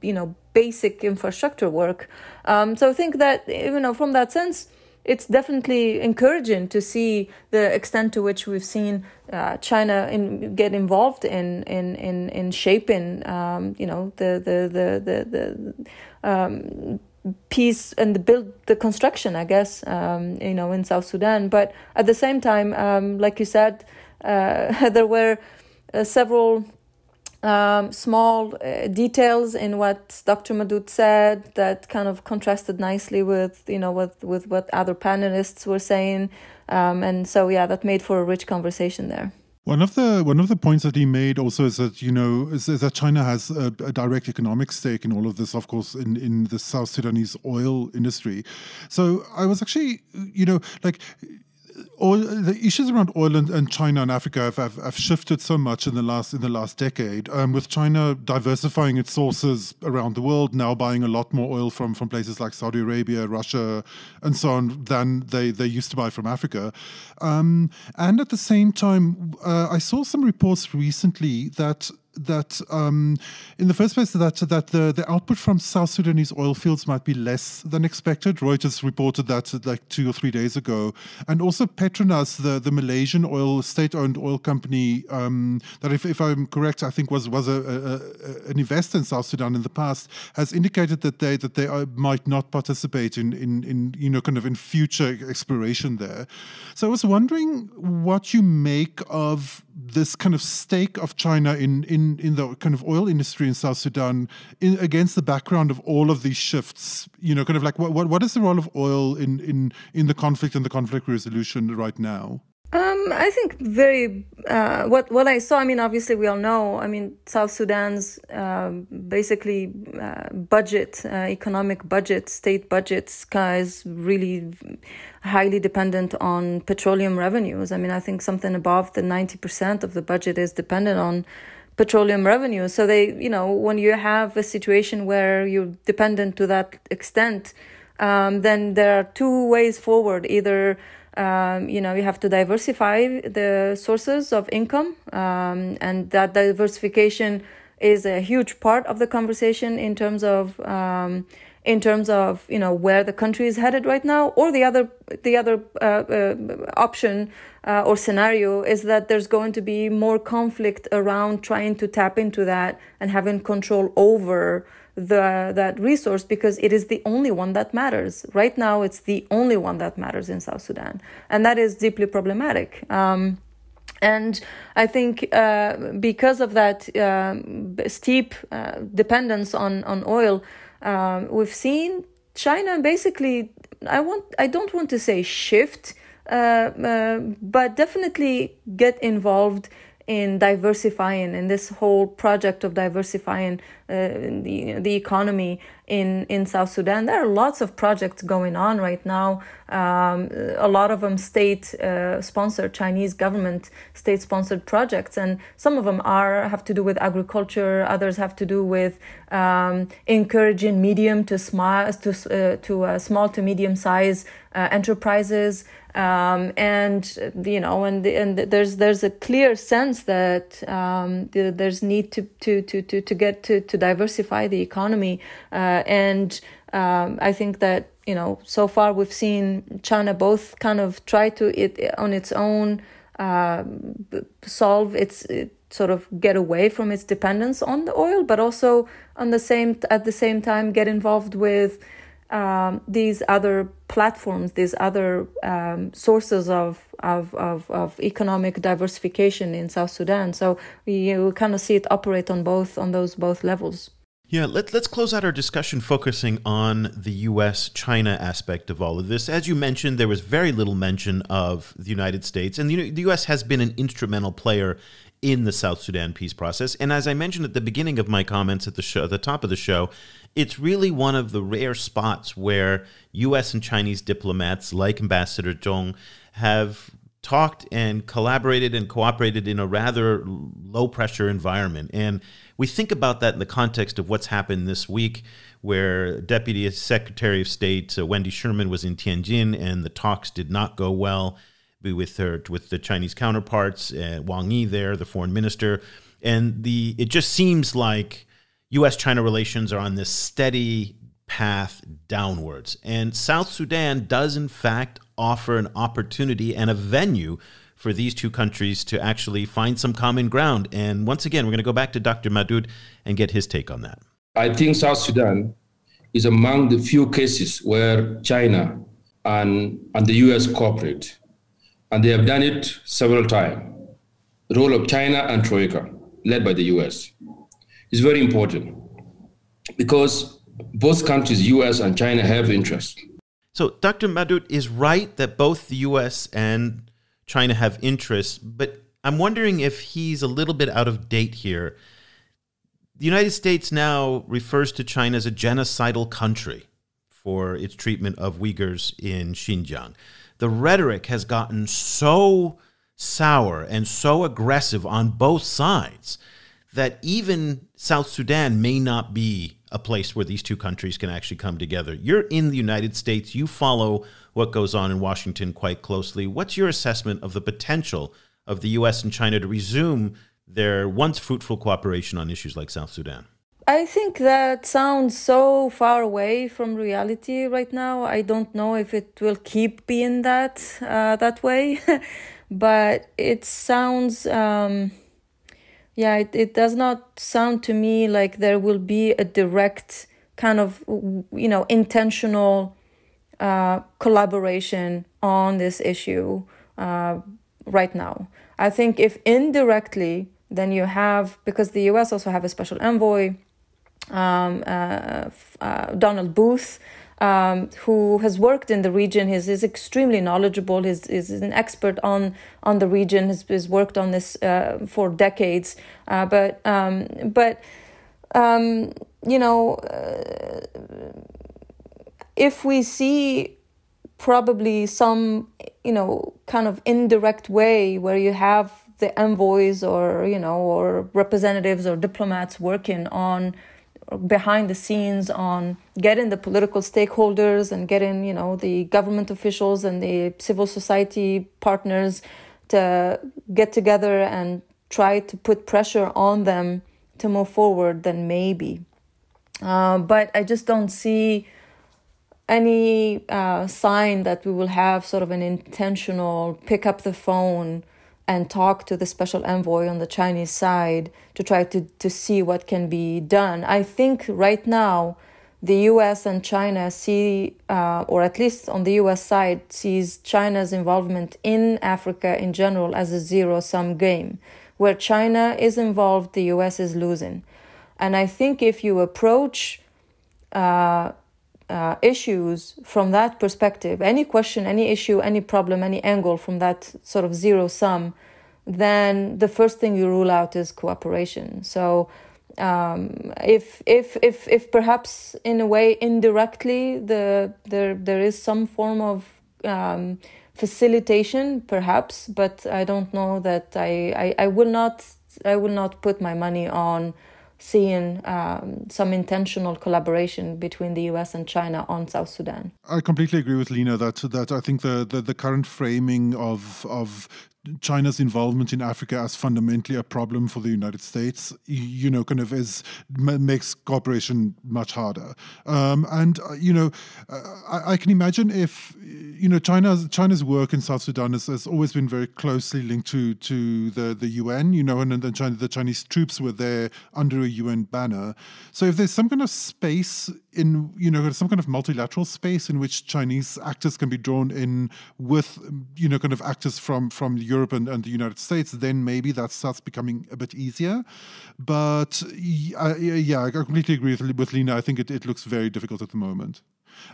you know, basic infrastructure work. Um, so I think that, you know, from that sense, it's definitely encouraging to see the extent to which we've seen uh, China in, get involved in in in, in shaping, um, you know, the the the the, the um, peace and the build the construction, I guess, um, you know, in South Sudan. But at the same time, um, like you said, uh, there were uh, several um, small uh, details in what Dr. Madut said that kind of contrasted nicely with you know with with what other panelists were saying, um, and so yeah, that made for a rich conversation there. One of the one of the points that he made also is that you know is, is that China has a, a, direct economic stake in all of this, of course, in in the South Sudanese oil industry. So I was actually you know like oil, the issues around oil and, and China and Africa have, have, have, shifted so much in the last in the last decade. Um, with China diversifying its sources around the world, now buying a lot more oil from, from places like Saudi Arabia, Russia, and so on than they, they used to buy from Africa. Um, and at the same time, uh, I saw some reports recently that that um, in the first place that that the, the output from South Sudanese oil fields might be less than expected. Reuters reported that like two or three days ago, and also Petronas, the, the Malaysian oil state-owned oil company um, that, if, if I'm correct, I think was was a, a, a, an investor in South Sudan in the past, has indicated that they that they are, might not participate in, in in you know kind of in future exploration there. So I was wondering what you make of this kind of stake of China in in in the kind of oil industry in South Sudan in, against the background of all of these shifts. You know, kind of like what what, what is the role of oil in in in the conflict and the conflict resolution right now? Um, I think very uh, what what I saw. I mean, obviously we all know. I mean, South Sudan's uh, basically uh, budget, uh, economic budget, state budget, is really highly dependent on petroleum revenues. I mean, I think something above the ninety percent of the budget is dependent on petroleum revenues. So they, you know, when you have a situation where you're dependent to that extent, um, then there are two ways forward. Either um, you know you have to diversify the sources of income um, and that diversification is a huge part of the conversation in terms of um, in terms of you know where the country is headed right now. Or the other the other uh, uh, option uh, or scenario is that there's going to be more conflict around trying to tap into that and having control over the that resource because it is the only one that matters right now it's the only one that matters in south sudan and that is deeply problematic um, and I think uh, because of that uh, steep uh, dependence on on oil, um, we've seen China basically. I want. I don't want to say shift, uh, uh, but definitely get involved in diversifying in this whole project of diversifying uh, the the economy in in South Sudan. There are lots of projects going on right now. Um, a lot of them state uh, sponsored, Chinese government state sponsored projects, and some of them are have to do with agriculture. Others have to do with um, encouraging medium to small to uh, to uh, small to medium size uh, enterprises um, and you know and and there's there's a clear sense that um, there's need to to to to, to get to, to diversify the economy. Uh, and um, I think that you know so far we've seen China both kind of try to it on its own uh, solve its it, sort of get away from its dependence on the oil but also on the same at the same time get involved with um, these other platforms, these other um, sources of, of, of, of, economic diversification in South Sudan. So we kind of see it operate on both on those both levels. Yeah, let, let's close out our discussion focusing on the U.S. China aspect of all of this. As you mentioned, there was very little mention of the United States, and the, the U.S. has been an instrumental player in the South Sudan peace process. And as I mentioned at the beginning of my comments at the show, at the top of the show, it's really one of the rare spots where U.S. and Chinese diplomats, like Ambassador Zhong, have talked and collaborated and cooperated in a rather low pressure environment. And we think about that in the context of what's happened this week, where Deputy Secretary of State uh, Wendy Sherman was in Tianjin and the talks did not go well with her with the Chinese counterparts, uh, Wang Yi there, the foreign minister, and the it just seems like U.S. China relations are on this steady path downwards, and South Sudan does in fact offer an opportunity and a venue for these two countries to actually find some common ground. And once again, we're going to go back to Dr. Madut and get his take on that. I think South Sudan is among the few cases where China and, and the US cooperate and they have done it several times. Role of China and Troika, led by the US, is very important because both countries, US and China, have interest. So Dr. Madut is right that both the US and China have interests, but I'm wondering if he's a little bit out of date here. The United States now refers to China as a genocidal country for its treatment of Uyghurs in Xinjiang the rhetoric has gotten so sour and so aggressive on both sides that even South Sudan may not be a place where these two countries can actually come together. You're in the United States, you follow what goes on in Washington quite closely. What's your assessment of the potential of the US and China to resume their once fruitful cooperation on issues like South Sudan? I think that sounds so far away from reality right now. I don't know if it will keep being that uh, that way, but it sounds. Um, yeah, it, it does not sound to me like there will be a direct kind of you know intentional uh, collaboration on this issue uh, right now. I think if indirectly, then you have because the U.S. also have a special envoy um, uh, uh, Donald Booth. um, who has worked in the region. He's, he's extremely knowledgeable. He's, he's an expert on on the region. Has, has worked on this uh, for decades. Uh, but um, but um, you know, uh, if we see probably some you know kind of indirect way where you have the envoys or you know or representatives or diplomats working on behind the scenes on getting the political stakeholders and getting you know the government officials and the civil society partners to get together and try to put pressure on them to move forward then maybe. Uh, but i just don't see any uh, sign that we will have sort of an intentional pick up the phone and talk to the special envoy on the Chinese side to try to, to see what can be done. I think right now the US and China see, uh, or at least on the US side, sees China's involvement in Africa in general as a zero sum game. Where China is involved, the US is losing. And I think if you approach uh, uh, issues from that perspective, any question, any issue, any problem, any angle from that sort of zero sum, then the first thing you rule out is cooperation. So um, if if if if perhaps in a way indirectly the there there is some form of um, facilitation perhaps, but I don't know that I, I, I will not I will not put my money on seeing um, some intentional collaboration between the US and China on South Sudan. I completely agree with Lina that that I think the, the, the current framing of of China's involvement in Africa as fundamentally a problem for the United States, you know, kind of is makes cooperation much harder. Um, and uh, you know, uh, I, I, can imagine if you know China's China's work in South Sudan has, has, always been very closely linked to to the the UN. You know, and, and China, the Chinese troops were there under a UN banner. So if there's some kind of space in you know some kind of multilateral space in which Chinese actors can be drawn in with you know kind of actors from from Europe and, and the United States, then maybe that starts becoming a bit easier. But uh, yeah, I completely agree with, with Lina. I think it, it looks very difficult at the moment.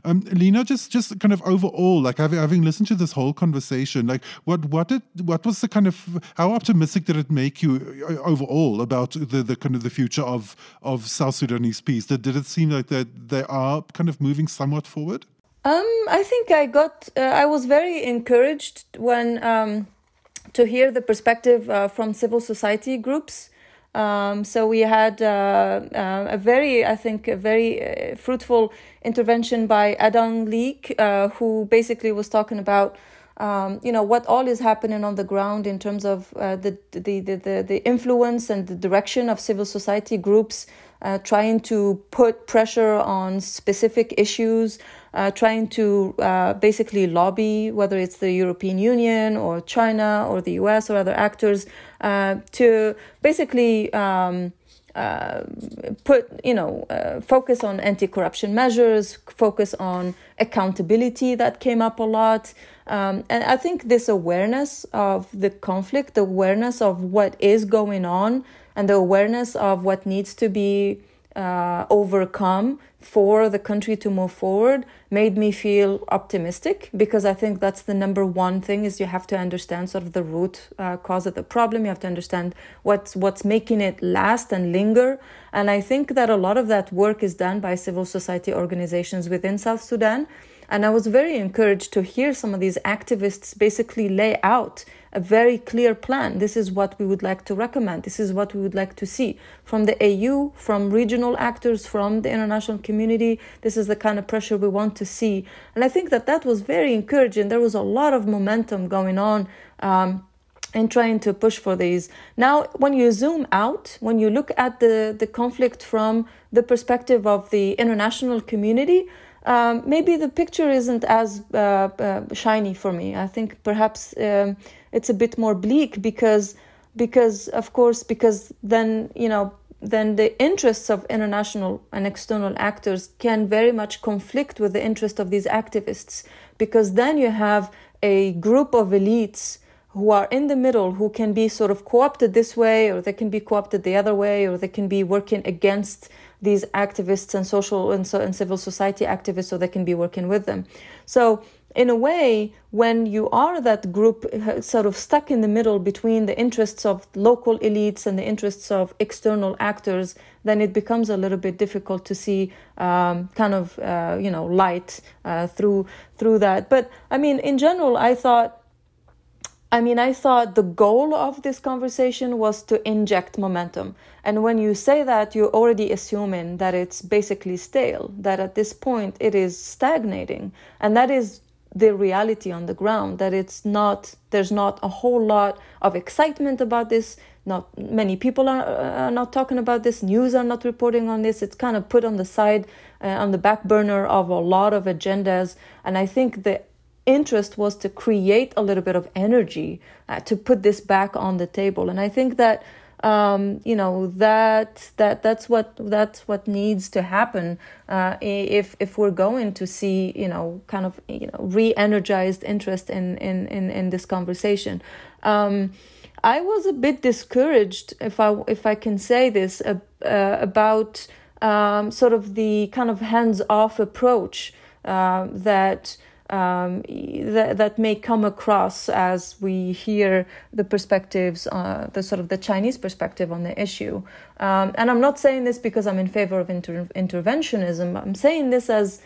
Um, Lina, just just kind of overall, like having, having listened to this whole conversation, like what what did what was the kind of how optimistic did it make you uh, overall about the, the kind of the future of of South Sudanese peace? Did, did it seem like that they are kind of moving somewhat forward? Um, I think I got uh, I was very encouraged when um, to hear the perspective uh, from civil society groups. Um, so we had uh, uh, a very, I think, a very uh, fruitful intervention by Adang Leek, uh, who basically was talking about, um, you know, what all is happening on the ground in terms of uh, the, the, the, the, the influence and the direction of civil society groups uh, trying to put pressure on specific issues, uh, trying to uh, basically lobby, whether it's the European Union or China or the US or other actors, uh, to basically. Um, uh, put you know uh, focus on anti-corruption measures focus on accountability that came up a lot um, and i think this awareness of the conflict the awareness of what is going on and the awareness of what needs to be uh, overcome for the country to move forward made me feel optimistic because I think that's the number one thing is you have to understand sort of the root uh, cause of the problem. You have to understand what's what's making it last and linger. And I think that a lot of that work is done by civil society organizations within South Sudan. And I was very encouraged to hear some of these activists basically lay out a very clear plan. This is what we would like to recommend. This is what we would like to see from the AU, from regional actors, from the international community. This is the kind of pressure we want to see. And I think that that was very encouraging. There was a lot of momentum going on. Um, trying to push for these. Now, when you zoom out, when you look at the, the conflict from the perspective of the international community, um, maybe the picture isn't as uh, uh, shiny for me. I think perhaps um, it's a bit more bleak because because of course because then you know then the interests of international and external actors can very much conflict with the interest of these activists because then you have a group of elites who are in the middle, who can be sort of co opted this way, or they can be co opted the other way, or they can be working against these activists and social and, so, and civil society activists, so they can be working with them. So, in a way, when you are that group uh, sort of stuck in the middle between the interests of local elites and the interests of external actors, then it becomes a little bit difficult to see um, kind of uh, you know light uh, through through that. But I mean, in general, I thought. I mean, I thought the goal of this conversation was to inject momentum. And when you say that, you're already assuming that it's basically stale, that at this point it is stagnating. And that is the reality on the ground that it's not there's not a whole lot of excitement about this. Not many people are, are not talking about this. News are not reporting on this. It's kind of put on the side uh, on the back burner of a lot of agendas. And i think the interest was to create a little bit of energy uh, to put this back on the table. And i think that um, you know that that that's what that's what needs to happen uh, if if we're going to see you know kind of you know re-energized interest in in in, in this conversation. Um, I was a bit discouraged, if I if I can say this, uh, uh, about um, sort of the kind of hands-off approach uh, that um, that, that may come across as we hear the perspectives, uh, the sort of the Chinese perspective on the issue. Um, and I'm not saying this because I'm in favor of inter- interventionism. I'm saying this as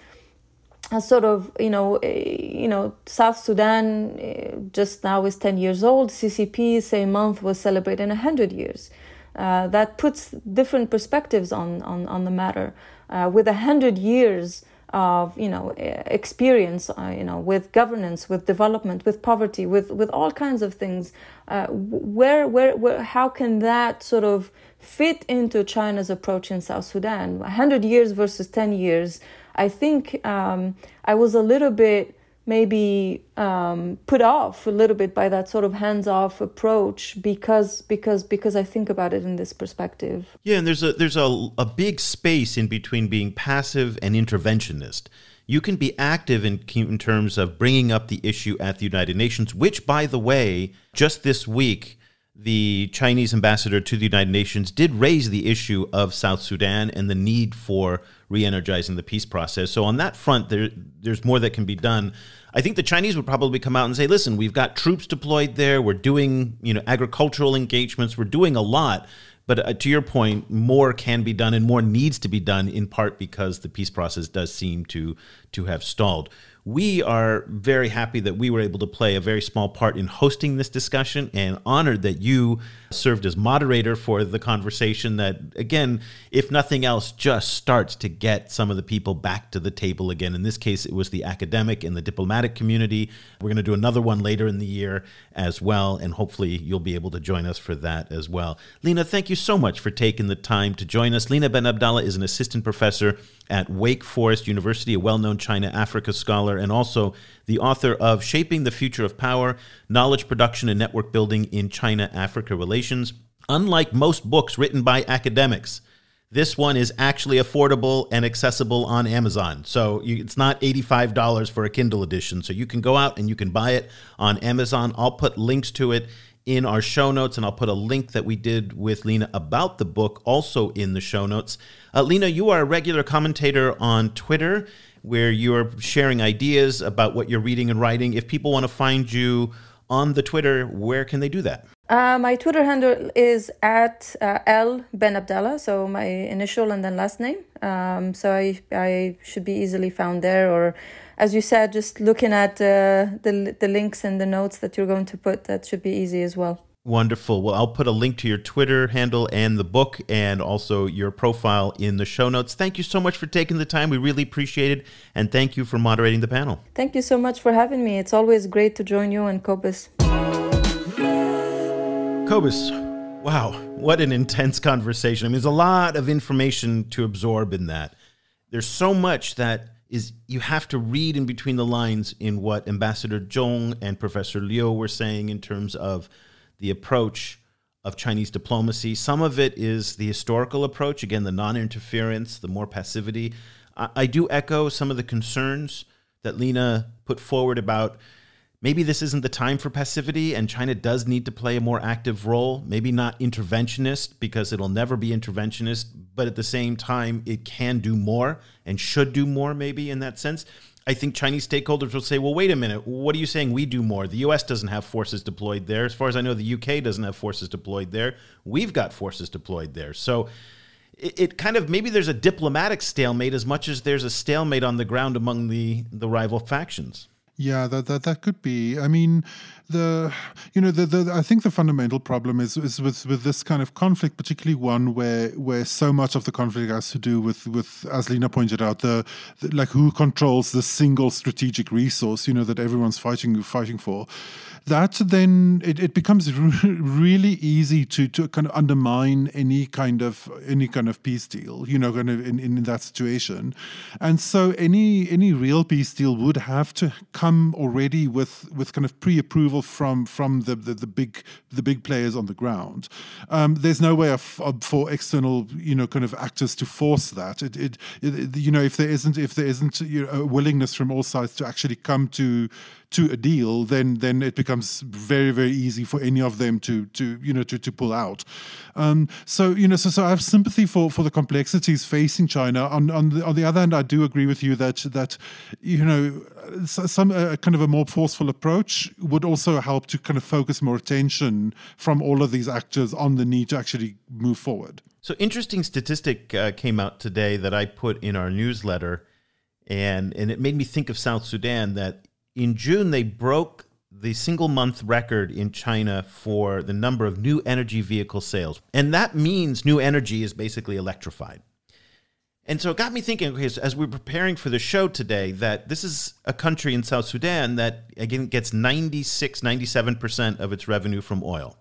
a sort of you know you know South Sudan uh, just now is 10 years old. CCP same month was celebrating 100 years. Uh, that puts different perspectives on on on the matter. Uh, with 100 years of you know experience uh, you know with governance with development with poverty with with all kinds of things uh, where, where where how can that sort of fit into China's approach in South Sudan? 100 years versus 10 years. I think um, I was a little bit maybe um, put off a little bit by that sort of hands-off approach because because because I think about it in this perspective. Yeah, and there's a there's a a big space in between being passive and interventionist. You can be active in, in terms of bringing up the issue at the United Nations, which, by the way, just this week, the Chinese ambassador to the United Nations did raise the issue of South Sudan and the need for re-energizing the peace process. So on that front, there there's more that can be done. I think the Chinese would probably come out and say, "Listen, we've got troops deployed there. We're doing you know agricultural engagements. We're doing a lot." But uh, to your point, more can be done and more needs to be done in part because the peace process does seem to to have stalled we are very happy that we were able to play a very small part in hosting this discussion and honored that you served as moderator for the conversation that, again, if nothing else, just starts to get some of the people back to the table again. In this case, it was the academic and the diplomatic community. We're going to do another one later in the year as well, and hopefully you'll be able to join us for that as well. Lina, thank you so much for taking the time to join us. Lina Benabdallah is an assistant professor at Wake Forest University, a well known China Africa scholar, and also the author of Shaping the Future of Power Knowledge Production and Network Building in China Africa Relations. Unlike most books written by academics, this one is actually affordable and accessible on Amazon. So you, it's not $85 for a Kindle edition. So you can go out and you can buy it on Amazon. I'll put links to it in our show notes, and I'll put a link that we did with Lina about the book also in the show notes. Uh, Lina, you are a regular commentator on Twitter where you're sharing ideas about what you're reading and writing. If people want to find you on the Twitter, where can they do that? Uh, my Twitter handle is at uh, L Benabdallah, so my initial and then last name. Um, so I I should be easily found there, or as you said, just looking at uh, the the links and the notes that you're going to put, that should be easy as well. Wonderful. Well, I'll put a link to your Twitter handle and the book and also your profile in the show notes. Thank you so much for taking the time. We really appreciate it. And thank you for moderating the panel. Thank you so much for having me. It's always great to join you and Cobus. Cobus, wow, what an intense conversation. I mean, there's a lot of information to absorb in that. There's so much that is you have to read in between the lines in what Ambassador Zhong and Professor Liu were saying in terms of the approach of Chinese diplomacy. Some of it is the historical approach, again, the non interference, the more passivity. I, I, do echo some of the concerns that Lina put forward about maybe this isn't the time for passivity and China does need to play a more active role. Maybe not interventionist because it'll never be interventionist, but at the same time, it can do more and should do more, maybe in that sense. I think Chinese stakeholders will say, well, wait a minute, what are you saying we do more? The US doesn't have forces deployed there. As far as I know, the UK doesn't have forces deployed there. We've got forces deployed there. So it, it kind of maybe there's a diplomatic stalemate as much as there's a stalemate on the ground among the, the rival factions. Yeah, that, that that could be. I mean, the you know the, the I think the fundamental problem is is with with this kind of conflict, particularly one where where so much of the conflict has to do with with as Lina pointed out the, the like who controls the single strategic resource you know that everyone's fighting fighting for that then it, it becomes really easy to, to kind of undermine any kind of any kind of peace deal you know kind of in, in that situation. And so any any real peace deal would have to come already with with kind of pre-approval from from the the, the big the big players on the ground. Um, there's no way of, of, for external you know kind of actors to force that. It, it, it you know if there isn't if there isn't you know, a willingness from all sides to actually come to to a deal, then then it becomes very very easy for any of them to to you know to, to pull out. Um, so you know so so I have sympathy for for the complexities facing China. On on the, on the other hand, I do agree with you that that you know some uh, kind of a more forceful approach would also help to kind of focus more attention from all of these actors on the need to actually move forward. So interesting statistic uh, came out today that I put in our newsletter and and it made me think of South Sudan that in June, they broke the single month record in China for the number of new energy vehicle sales. And that means new energy is basically electrified. And so it got me thinking, okay, so as we're preparing for the show today, that this is a country in South Sudan that, again, gets 96, 97% of its revenue from oil.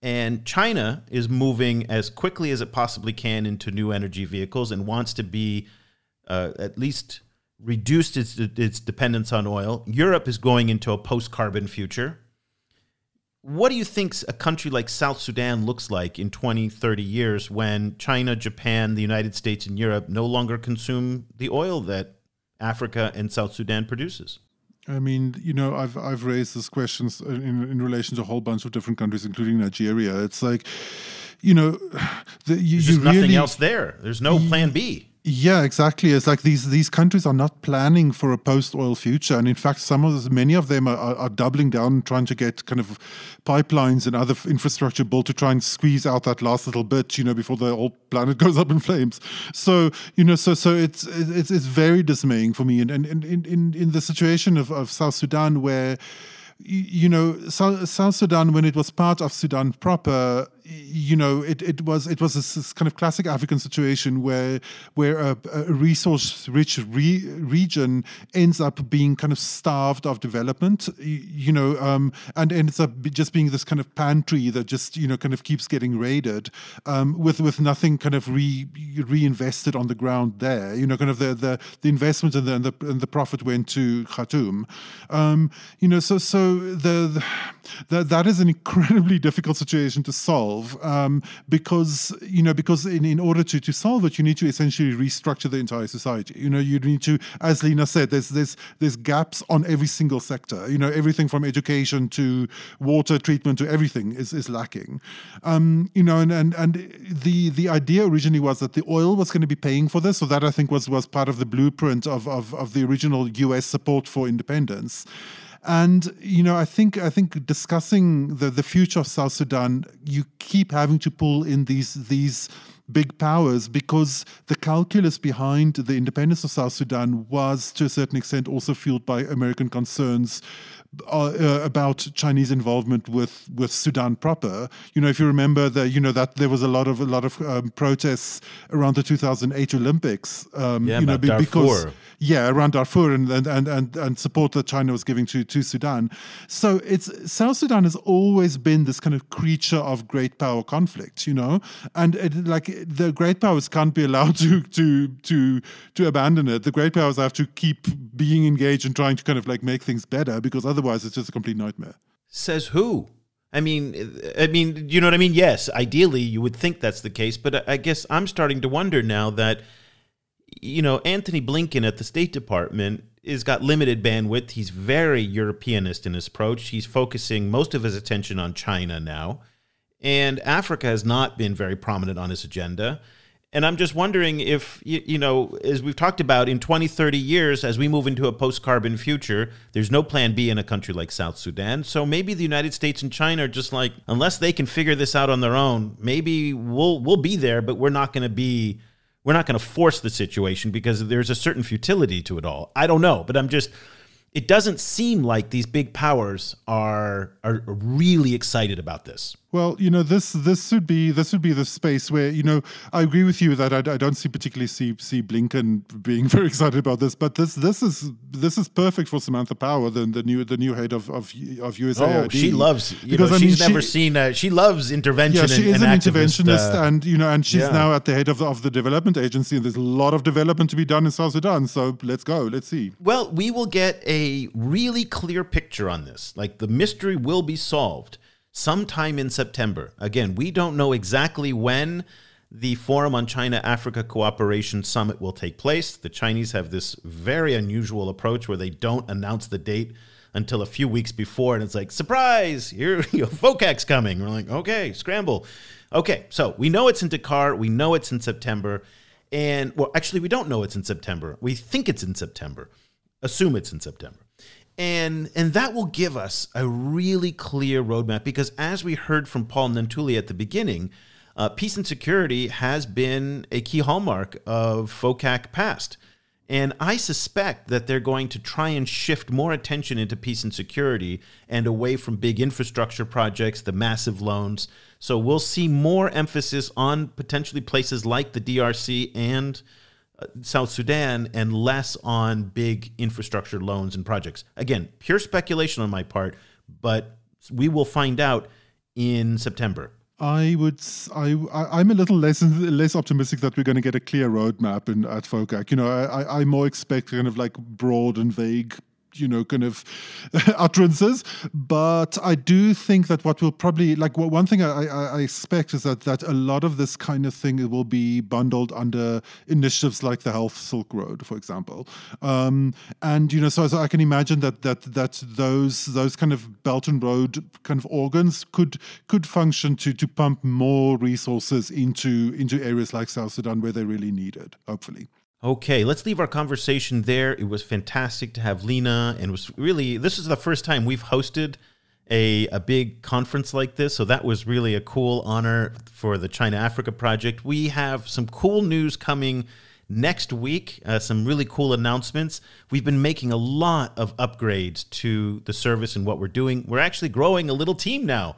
And China is moving as quickly as it possibly can into new energy vehicles and wants to be uh, at least reduced its, its dependence on oil. Europe is going into a post carbon future. What do you think a country like South Sudan looks like in 20, 30 years when China, Japan, the United States, and Europe no longer consume the oil that Africa and South Sudan produces? I mean, you know, I've I've raised these questions in in relation to a whole bunch of different countries, including Nigeria. It's like, you know, the, you, There's you nothing else there. There's no plan B. Yeah, exactly. It's like these these countries are not planning for a post-oil future, and in fact, some of many of them are, are, doubling down, trying to get kind of pipelines and other infrastructure built to try and squeeze out that last little bit, you know, before the whole planet goes up in flames. So you know, so so it's it's it's very dismaying for me, and and in in in the situation of of South Sudan where you know, South Sudan, when it was part of Sudan proper, you know, it, it was it was this kind of classic African situation where where a, a resource-rich re- region ends up being kind of starved of development, you know, um, and ends up just being this kind of pantry that just you know kind of keeps getting raided, um, with with nothing kind of re reinvested on the ground there. You know, kind of the the, the investment and the, and the and the profit went to Khartoum, um, you know, so so the, the that is an incredibly difficult situation to solve solve um, because you know because in, in order to, to solve it you need to essentially restructure the entire society. You know you need to as Lina said there's there's there's gaps on every single sector. You know everything from education to water treatment to everything is, is lacking. Um, you know and, and and the the idea originally was that the oil was going to be paying for this so that I think was was part of the blueprint of of, of the original US support for independence and you know, I think I think discussing the the future of South Sudan, you keep having to pull in these these big powers because the calculus behind the independence of South Sudan was to a certain extent also fueled by American concerns uh, uh, about Chinese involvement with with Sudan proper. You know, if you remember that, you know that there was a lot of a lot of um, protests around the 2008 Olympics. Um, yeah, you know, Darfur. because yeah, around Darfur and and, and and support that China was giving to to Sudan. So it's South Sudan has always been this kind of creature of great power conflict. You know, and it, like the great powers can't be allowed to to to to abandon it. The great powers have to keep being engaged and trying to kind of like make things better because otherwise Otherwise, it's just a complete nightmare. Says who? I mean, I mean, you know what I mean? Yes, ideally you would think that's the case, but I guess I'm starting to wonder now that you know, Anthony Blinken at the State Department is got limited bandwidth. He's very Europeanist in his approach. He's focusing most of his attention on China now. And Africa has not been very prominent on his agenda. And I'm just wondering if, you, you, know, as we've talked about, in 20, 30 years, as we move into a post carbon future, there's no plan B in a country like South Sudan. So maybe the United States and China are just like, unless they can figure this out on their own, maybe we'll, we'll be there, but we're not going to be. We're not going to force the situation because there's a certain futility to it all. I don't know, but I'm just it doesn't seem like these big powers are are really excited about this. Well, you know, this this would be this would be the space where you know I agree with you that I, I, don't see particularly see see Blinken being very excited about this, but this this is this is perfect for Samantha Power, the, the new the new head of of, of USAID. Oh, she loves because know, she's I mean, never she, seen a, she loves intervention. Yeah, she and, is an interventionist, uh, and you know, and she's yeah. now at the head of the, of the development agency, and there's a lot of development to be done in South Sudan. So let's go, let's see. Well, we will get a really clear picture on this. Like the mystery will be solved sometime in September. Again, we don't know exactly when the Forum on China Africa Cooperation Summit will take place. The Chinese have this very unusual approach where they don't announce the date until a few weeks before, and it's like, surprise, here, you know, FOCAC's coming. We're like, okay, scramble. Okay, so we know it's in Dakar, we know it's in September, and well, actually, we don't know it's in September. We think it's in September, assume it's in September and and that will give us a really clear roadmap because as we heard from Paul Nantulya at the beginning, uh, peace and security has been a key hallmark of FOCAC past. And I suspect that they're going to try and shift more attention into peace and security and away from big infrastructure projects, the massive loans. So we'll see more emphasis on potentially places like the DRC and South Sudan and less on big infrastructure loans and projects. Again, pure speculation on my part, but we will find out in September. I would. I. I'm a little less less optimistic that we're going to get a clear roadmap in at FOCAC. You know, I, I more expect kind of like broad and vague you know kind of utterances. But i do think that what will probably like one thing I, I, expect is that that a lot of this kind of thing it will be bundled under initiatives like the health silk road for example. Um, and you know so, so i can imagine that that that those those kind of belt and road kind of organs could could function to to pump more resources into into areas like south sudan where they really need it hopefully Okay, let's leave our conversation there. It was fantastic to have Lina, and was really this is the first time we've hosted a a big conference like this, so that was really a cool honor for the China Africa project. We have some cool news coming next week. Uh, some really cool announcements. We've been making a lot of upgrades to the service and what we're doing. We're actually growing a little team now.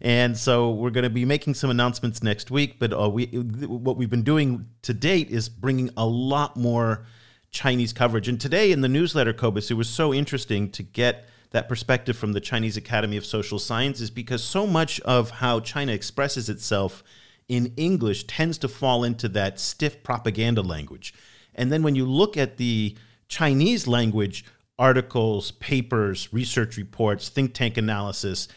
And so we're going to be making some announcements next week. But uh, we, what we've been doing to date is bringing a lot more Chinese coverage. And today in the newsletter, Cobus, it was so interesting to get that perspective from the Chinese Academy of Social Sciences because so much of how China expresses itself in English tends to fall into that stiff propaganda language. And then when you look at the Chinese language, articles, papers, research reports, think tank analysis,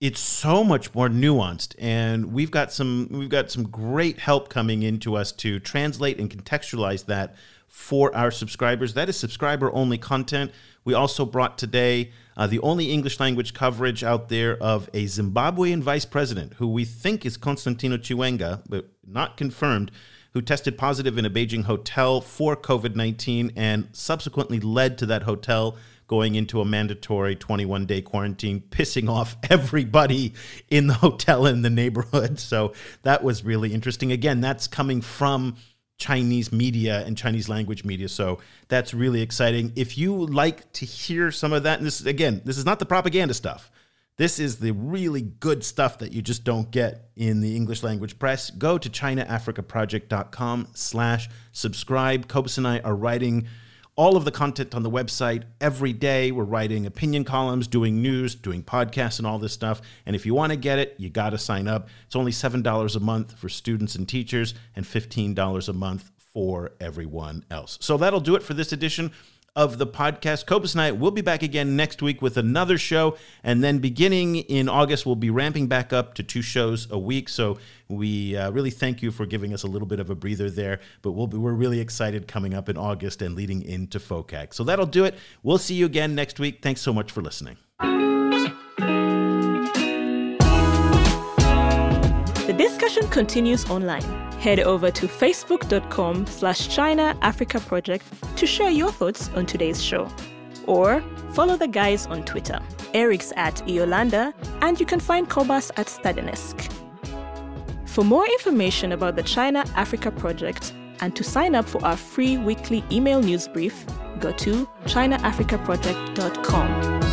it's so much more nuanced and we've got some we've got some great help coming into us to translate and contextualize that for our subscribers. That is subscriber only content. We also brought today uh, the only english language coverage out there of a zimbabwean vice president who we think is constantino chiwenga but not confirmed who tested positive in a beijing hotel for covid-19 and subsequently led to that hotel going into a mandatory 21 day quarantine, pissing off everybody in the hotel in the neighborhood. So that was really interesting. Again, that's coming from Chinese media and Chinese language media. So that's really exciting. If you like to hear some of that, and this again, this is not the propaganda stuff. This is the really good stuff that you just don't get in the English language press. Go to ChinaAfricaProject.com slash subscribe. Cobus and I are writing all of the content on the website every day. We're writing opinion columns, doing news, doing podcasts, and all this stuff. And if you want to get it, you got to sign up. It's only $7 a month for students and teachers, and $15 a month for everyone else. So that'll do it for this edition of the podcast. Cobus and I will be back again next week with another show. And then beginning in August, we'll be ramping back up to two shows a week. So we uh, really thank you for giving us a little bit of a breather there. But we'll be, we're really excited coming up in August and leading into FOCAC. So that'll do it. We'll see you again next week. Thanks so much for listening. Discussion continues online. Head over to facebook.com slash China Africa Project to share your thoughts on today's show. Or follow the guys on Twitter. Eric's at eolander, and you can find Cobus at stadenesque. For more information about the China Africa Project and to sign up for our free weekly email news brief, go to chinaafricaproject.com.